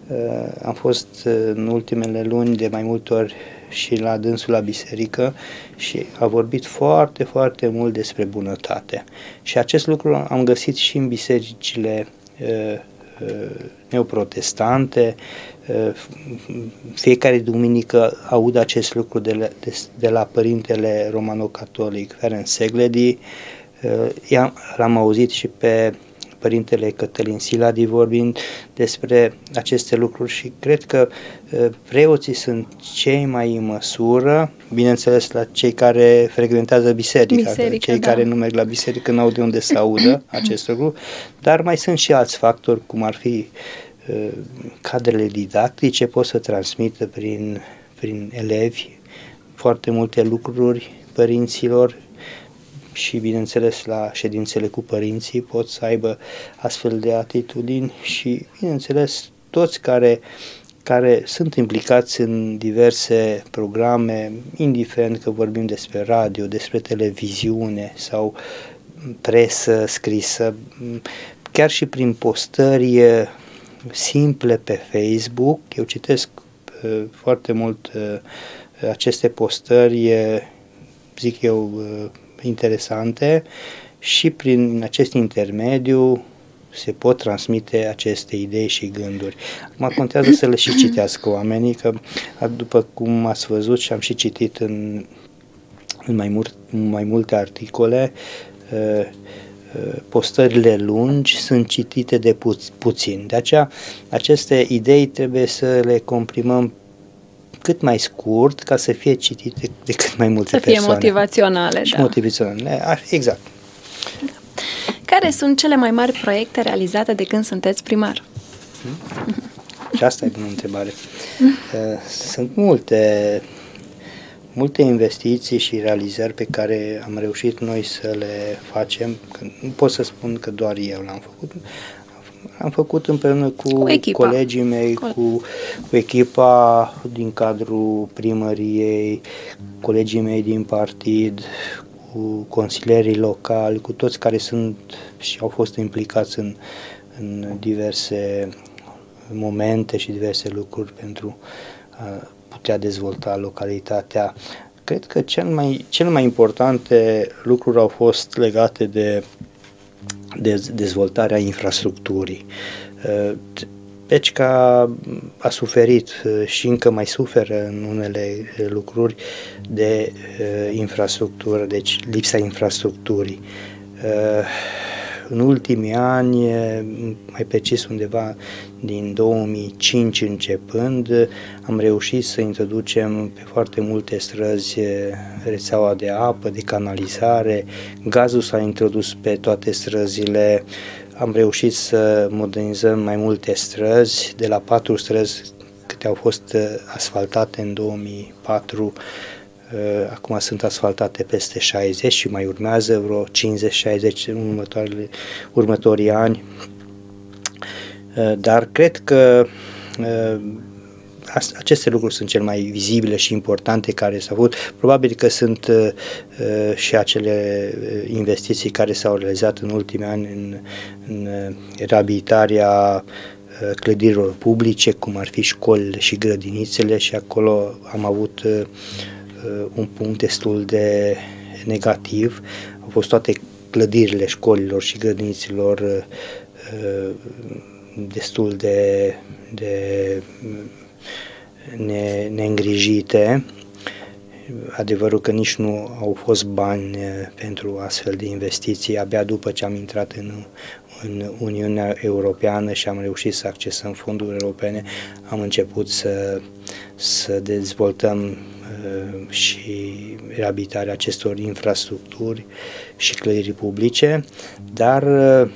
Uh, am fost uh, în ultimele luni de mai multe ori și la dânsul la biserică și a vorbit foarte, foarte mult despre bunătate. Și acest lucru am găsit și în bisericile uh, neoprotestante. Fiecare duminică aud acest lucru de la, de, de la părintele romano-catolic Ferenc Segledi. L-am auzit și pe Părintele Cătălin Siladi vorbind despre aceste lucruri și cred că uh, preoții sunt cei mai în măsură, bineînțeles la cei care frecventează biserica, biserica cei da. care nu merg la biserică n-au de unde să audă acest lucru, dar mai sunt și alți factori, cum ar fi uh, cadrele didactice, pot să transmită prin, prin elevi foarte multe lucruri părinților și, bineînțeles, la ședințele cu părinții pot să aibă astfel de atitudini și, bineînțeles, toți care care sunt implicați în diverse programe, indiferent că vorbim despre radio, despre televiziune sau presă scrisă, chiar și prin postări simple pe Facebook. Eu citesc uh, foarte mult uh, aceste postări, zic eu, uh, interesante și prin acest intermediu se pot transmite aceste idei și gânduri. Acum contează să le și citească oamenii, că după cum ați văzut și am și citit în, în mai, mult, mai multe articole, uh, uh, postările lungi sunt citite de pu- puțin. De aceea, aceste idei trebuie să le comprimăm cât mai scurt ca să fie citite de cât mai multe să persoane. Să fie motivaționale, și da. motivaționale, exact. Da. Care sunt cele mai mari proiecte realizate de când sunteți primar? Hmm? Și asta e bună întrebare. Uh, sunt multe, multe investiții și realizări pe care am reușit noi să le facem. Nu pot să spun că doar eu l-am făcut am făcut împreună cu, cu colegii mei, cu, cu echipa din cadrul primăriei, colegii mei din partid, cu consilierii locali, cu toți care sunt și au fost implicați în, în diverse momente și diverse lucruri pentru a putea dezvolta localitatea. Cred că cel mai, cel mai importante lucruri au fost legate de de dezvoltarea infrastructurii. Pecica a suferit și încă mai suferă în unele lucruri de infrastructură, deci lipsa infrastructurii în ultimii ani, mai precis undeva din 2005 începând, am reușit să introducem pe foarte multe străzi rețeaua de apă, de canalizare, gazul s-a introdus pe toate străzile, am reușit să modernizăm mai multe străzi, de la patru străzi câte au fost asfaltate în 2004 Uh, acum sunt asfaltate peste 60 și mai urmează vreo 50-60 în următorii ani. Uh, dar cred că uh, aceste lucruri sunt cel mai vizibile și importante care s-au avut. Probabil că sunt uh, și acele investiții care s-au realizat în ultimii ani în, în reabilitarea clădirilor publice, cum ar fi școlile și grădinițele și acolo am avut uh, Uh, un punct destul de negativ. Au fost toate clădirile școlilor și grădiniților uh, destul de, de ne, neîngrijite. Adevărul că nici nu au fost bani uh, pentru astfel de investiții. Abia după ce am intrat în, în Uniunea Europeană și am reușit să accesăm fonduri europene, am început să, să dezvoltăm Uh, și reabilitarea acestor infrastructuri și clădiri publice, dar uh,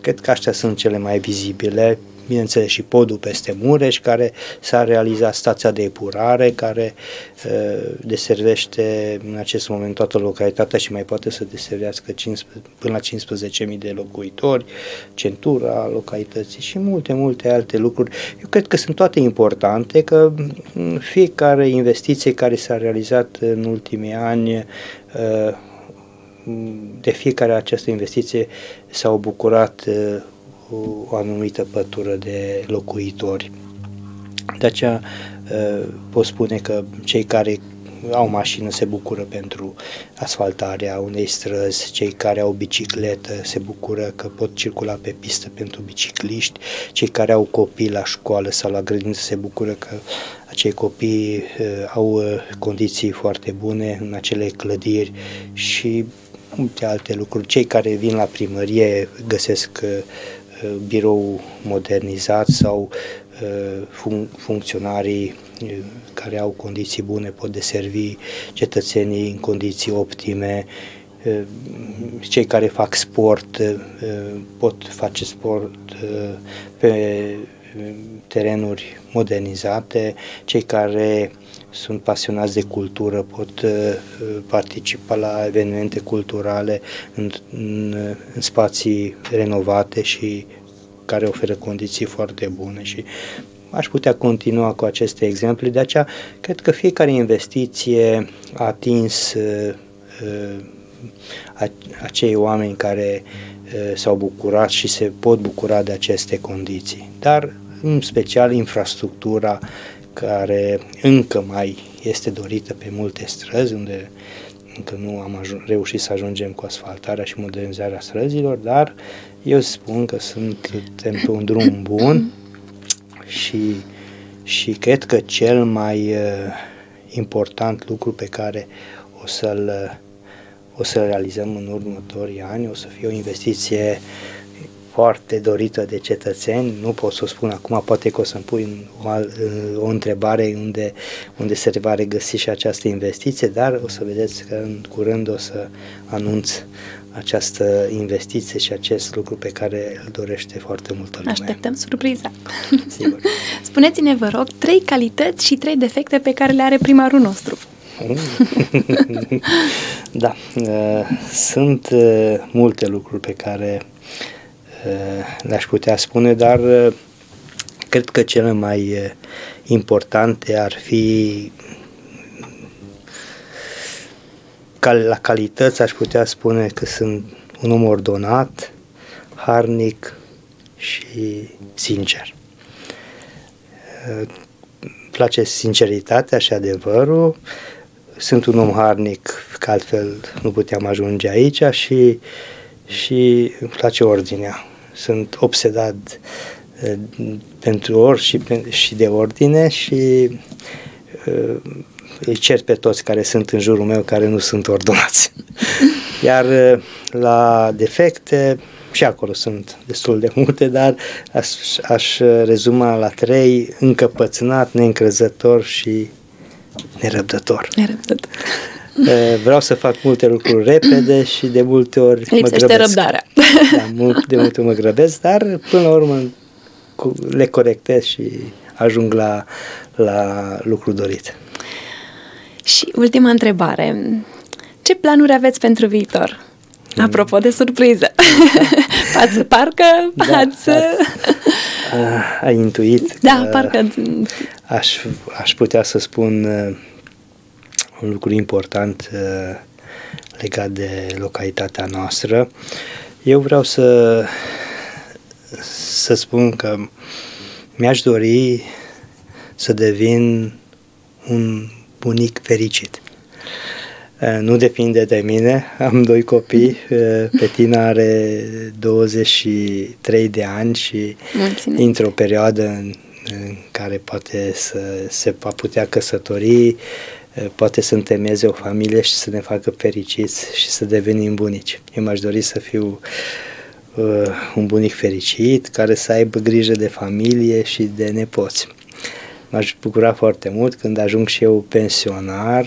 cred că astea sunt cele mai vizibile bineînțeles și podul peste Mureș, care s-a realizat stația de epurare, care uh, deservește în acest moment toată localitatea și mai poate să deservească 15, până la 15.000 de locuitori, centura localității și multe, multe alte lucruri. Eu cred că sunt toate importante, că mm, fiecare investiție care s-a realizat în ultimii ani uh, de fiecare această investiție s-au bucurat uh, o anumită pătură de locuitori. De aceea ă, pot spune că cei care au mașină se bucură pentru asfaltarea unei străzi, cei care au bicicletă se bucură că pot circula pe pistă pentru bicicliști, cei care au copii la școală sau la grădină se bucură că acei copii uh, au uh, condiții foarte bune în acele clădiri și multe alte lucruri. Cei care vin la primărie găsesc uh, birou modernizat sau fun- funcționarii care au condiții bune pot deservi cetățenii în condiții optime, cei care fac sport pot face sport pe terenuri modernizate, cei care sunt pasionați de cultură pot participa la evenimente culturale în, în, în spații renovate și care oferă condiții foarte bune și aș putea continua cu aceste exemple, de aceea cred că fiecare investiție a atins uh, uh acei oameni care uh, s-au bucurat și se pot bucura de aceste condiții. Dar, în special, infrastructura care încă mai este dorită pe multe străzi, unde încă nu am reușit să ajungem cu asfaltarea și modernizarea străzilor, dar eu spun că suntem pe un drum bun și, și cred că cel mai uh, important lucru pe care o să-l, uh, o să realizăm în următorii ani o să fie o investiție foarte dorită de cetățeni, nu pot să o spun acum, poate că o să-mi pui o, o întrebare unde, unde se va regăsi și această investiție, dar o să vedeți că în curând o să anunț această investiție și acest lucru pe care îl dorește foarte multă lume. Așteptăm surpriza. Sigur. Spuneți-ne, vă rog, trei calități și trei defecte pe care le are primarul nostru. da, uh, sunt uh, multe lucruri pe care uh, le-aș putea spune, dar cred că cele mai importante ar fi la calități aș putea spune că sunt un om ordonat, harnic și sincer. Îmi place sinceritatea și adevărul, sunt un om harnic, că altfel nu puteam ajunge aici și, și îmi place ordinea. Sunt obsedat eh, pentru ori și, și de ordine și eh, îi cer pe toți care sunt în jurul meu, care nu sunt ordonați. Iar uh, la defecte, și acolo sunt destul de multe, dar aș, aș rezuma la trei, încăpățânat, neîncrezător și nerăbdător. Nerăbdător. Uh, vreau să fac multe lucruri repede și de multe ori Lipsește mă grăbesc. răbdarea. Da, mult, de multe ori mă grăbesc, dar până la urmă le corectez și ajung la, la lucru dorit. Și ultima întrebare. Ce planuri aveți pentru viitor? Mm. Apropo de surpriză. ați, parcă da, ați... ai intuit. Da, parcă... Aș, aș putea să spun uh, un lucru important uh, legat de localitatea noastră. Eu vreau să, să spun că mi-aș dori să devin un bunic fericit. Eh, nu depinde de mine, am doi copii, eh, Petina are 23 de ani și Mulțumesc. intră o perioadă în, în care poate să se va putea căsători, eh, poate să întemeze o familie și să ne facă fericiți și să devenim bunici. Eu m-aș dori să fiu uh, un bunic fericit, care să aibă grijă de familie și de nepoți m-aș bucura foarte mult când ajung și eu pensionar,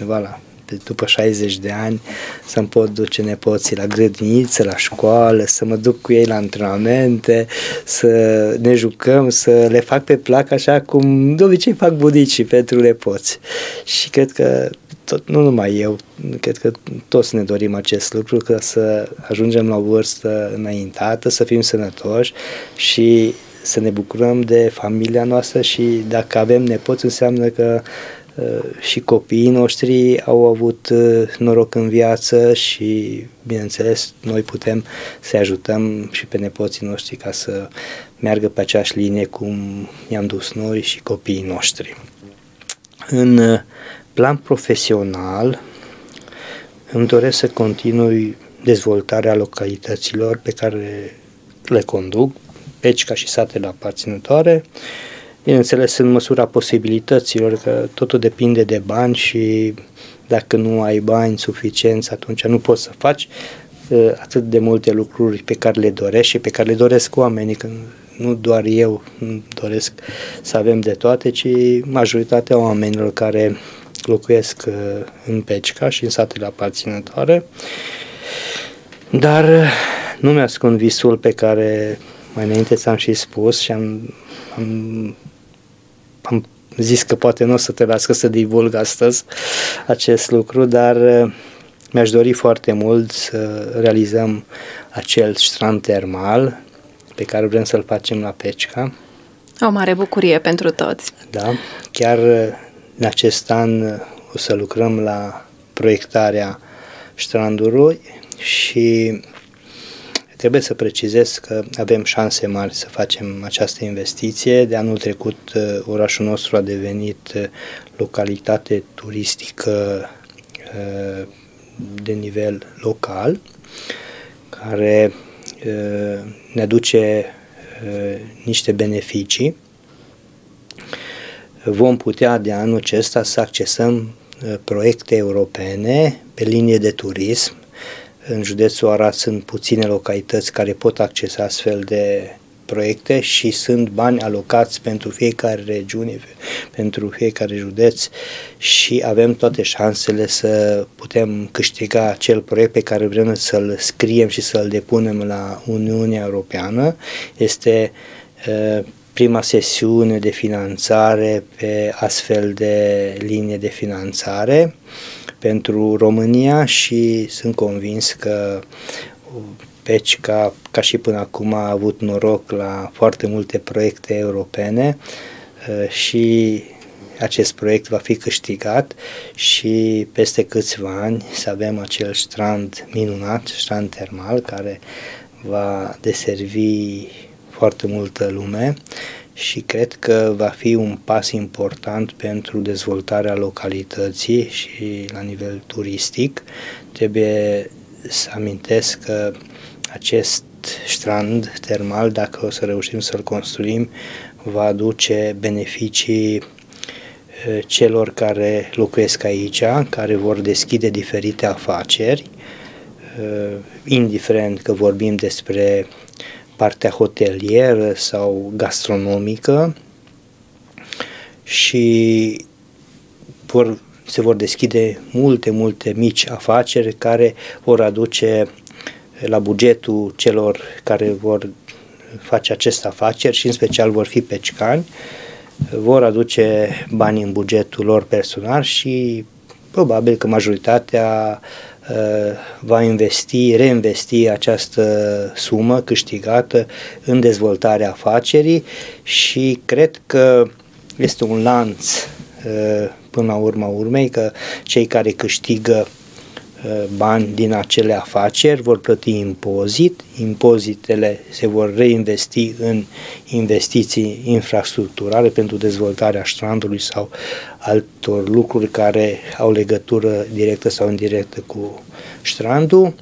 voilà, după 60 de ani, să-mi pot duce nepoții la grădiniță, la școală, să mă duc cu ei la antrenamente, să ne jucăm, să le fac pe plac așa cum de obicei fac bunicii pentru nepoți. Și cred că tot, nu numai eu, cred că toți ne dorim acest lucru, ca să ajungem la o vârstă înaintată, să fim sănătoși și să ne bucurăm de familia noastră și dacă avem nepoți înseamnă că uh, și copiii noștri au avut uh, noroc în viață și, bineînțeles, noi putem să ajutăm și pe nepoții noștri ca să meargă pe aceeași linie cum i-am dus noi și copiii noștri. În uh, plan profesional îmi doresc să continui dezvoltarea localităților pe care le conduc, Pecica și satele aparținătoare, bineînțeles în măsura posibilităților, că totul depinde de bani și dacă nu ai bani suficienți, atunci nu poți să faci uh, atât de multe lucruri pe care le dorești și pe care le doresc oamenii, că nu doar eu doresc să avem de toate, ci majoritatea oamenilor care locuiesc uh, în Pecica și în satele aparținătoare. Dar uh, nu mi-ascund visul pe care mai înainte ți-am și spus și am, am, am zis că poate nu o să trebuiască să divulg astăzi acest lucru, dar uh, mi-aș dori foarte mult să realizăm acel strand termal pe care vrem să-l facem la Pecica. O mare bucurie pentru toți. Da, chiar în acest an o să lucrăm la proiectarea strandului și trebuie să precizez că avem șanse mari să facem această investiție. De anul trecut orașul nostru a devenit localitate turistică de nivel local, care ne aduce niște beneficii vom putea de anul acesta să accesăm uh, proiecte europene pe linie de turism. În județul Arad sunt puține localități care pot accesa astfel de proiecte și sunt bani alocați pentru fiecare regiune, pentru fiecare județ și avem toate șansele să putem câștiga acel proiect pe care vrem să-l scriem și să-l depunem la Uniunea Europeană. Este uh, prima sesiune de finanțare pe astfel de linie de finanțare pentru România și sunt convins că Pecica, ca și până acum, a avut noroc la foarte multe proiecte europene uh, și acest proiect va fi câștigat și peste câțiva ani să avem acel strand minunat, strand termal, care va deservi foarte multă lume și cred că va fi un pas important pentru dezvoltarea localității și la nivel turistic. Trebuie să amintesc că acest strand termal, dacă o să reușim să-l construim, va aduce beneficii celor care locuiesc aici, care vor deschide diferite afaceri, indiferent că vorbim despre partea hotelieră sau gastronomică și vor, se vor deschide multe, multe mici afaceri care vor aduce la bugetul celor care vor face aceste afaceri și în special vor fi pecicani, vor aduce bani în bugetul lor personal și probabil că majoritatea Uh, va investi, reinvesti această sumă câștigată în dezvoltarea afacerii și cred că este un lanț uh, până la urma urmei că cei care câștigă Uh, bani din acele afaceri, vor plăti impozit, impozitele se vor reinvesti în investiții infrastructurale pentru dezvoltarea strandului sau altor lucruri care au legătură directă sau indirectă cu strandul,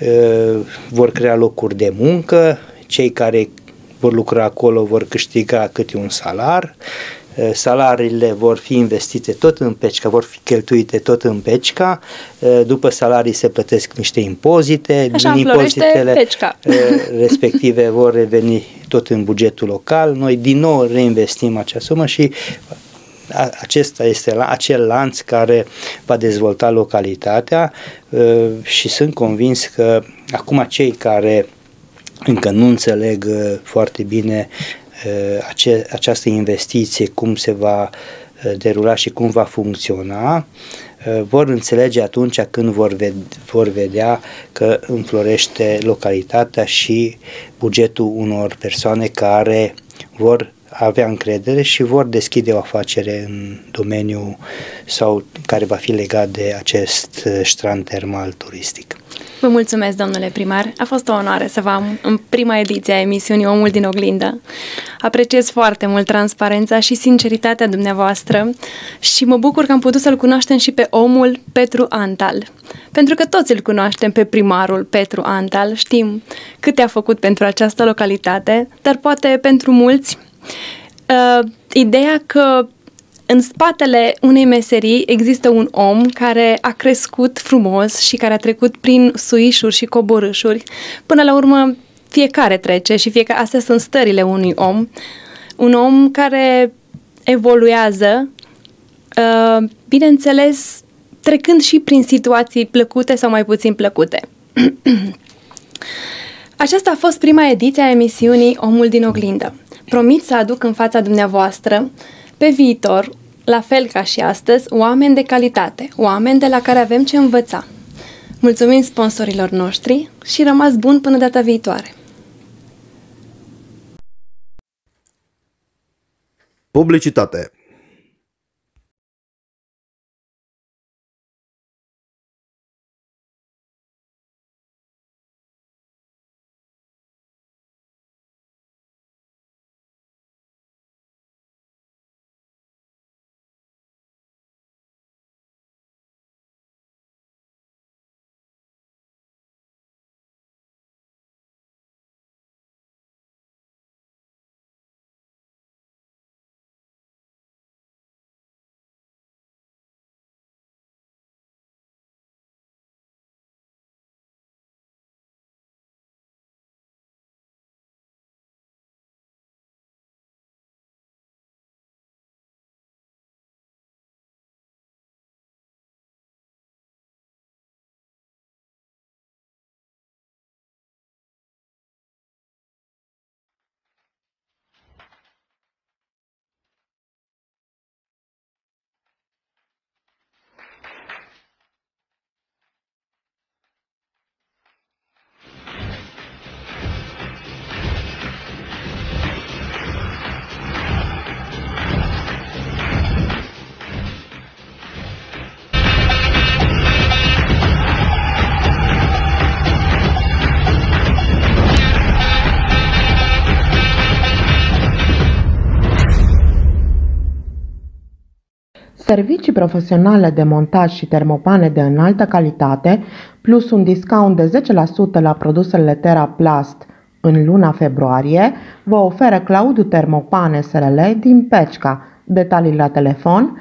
uh, vor crea locuri de muncă, cei care vor lucra acolo vor câștiga câte un salar, Eh, salariile vor fi investite tot în Pecica, vor fi cheltuite tot în Pecica, eh, după salarii se plătesc niște impozite, Așa din impozitele Pecica. Eh, respective vor reveni tot în bugetul local, noi din nou reinvestim acea sumă și acesta este acel lanț care va dezvolta localitatea și sunt convins că acum cei care încă nu înțeleg foarte bine Uh, ace- această investiție, cum se va uh, derula și cum va funcționa, uh, vor înțelege atunci când vor, ved- vor vedea că înflorește localitatea și bugetul unor persoane care vor avea încredere și vor deschide o afacere în domeniu sau care va fi legat de acest strand termal turistic. Vă mulțumesc, domnule primar. A fost o onoare să vă am în prima ediție a emisiunii Omul din Oglindă. Apreciez foarte mult transparența și sinceritatea dumneavoastră și mă bucur că am putut să-l cunoaștem și pe omul Petru Antal. Pentru că toți îl cunoaștem pe primarul Petru Antal, știm câte a făcut pentru această localitate, dar poate pentru mulți uh, ideea că în spatele unei meserii există un om care a crescut frumos și care a trecut prin suișuri și coborâșuri. Până la urmă, fiecare trece și fiecare, astea sunt stările unui om. Un om care evoluează, uh, bineînțeles, trecând și prin situații plăcute sau mai puțin plăcute. Aceasta a fost prima ediție a emisiunii Omul din oglindă. Promit să aduc în fața dumneavoastră pe viitor, la fel ca și astăzi, oameni de calitate, oameni de la care avem ce învăța. Mulțumim sponsorilor noștri și rămas bun până data viitoare! Publicitate Servicii profesionale de montaj și termopane de înaltă calitate, plus un discount de 10% la produsele TerraPlast în luna februarie, vă oferă Claudiu Termopane SRL din Pecica. Detalii la telefon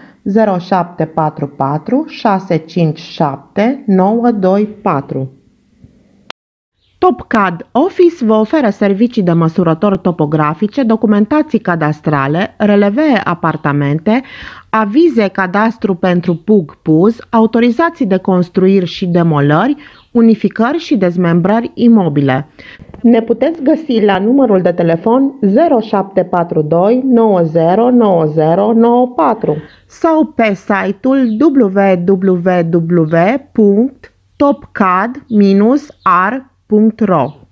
0744 657 924. TopCAD Office vă oferă servicii de măsurători topografice, documentații cadastrale, releve apartamente, avize cadastru pentru PUG-PUZ, autorizații de construiri și demolări, unificări și dezmembrări imobile. Ne puteți găsi la numărul de telefon 0742 909094 sau pe site-ul www.topcad-r.ro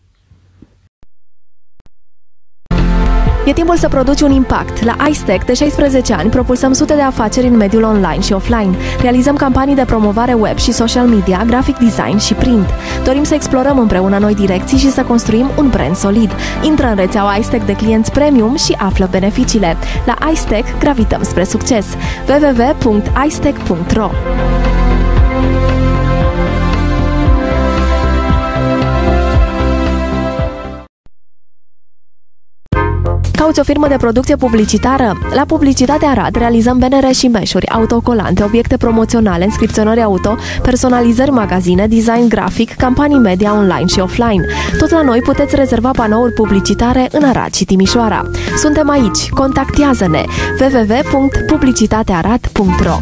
E timpul să produci un impact. La iStack, de 16 ani, propulsăm sute de afaceri în mediul online și offline. Realizăm campanii de promovare web și social media, graphic design și print. Dorim să explorăm împreună noi direcții și să construim un brand solid. Intră în rețeaua iStack de clienți premium și află beneficiile. La iStack gravităm spre succes. www.istack.ro Cauți o firmă de producție publicitară? La Publicitatea Arad realizăm bannere și meșuri, autocolante, obiecte promoționale, inscripționări auto, personalizări magazine, design grafic, campanii media online și offline. Tot la noi puteți rezerva panouri publicitare în Arad și Timișoara. Suntem aici. Contactează-ne www.publicitatearad.ro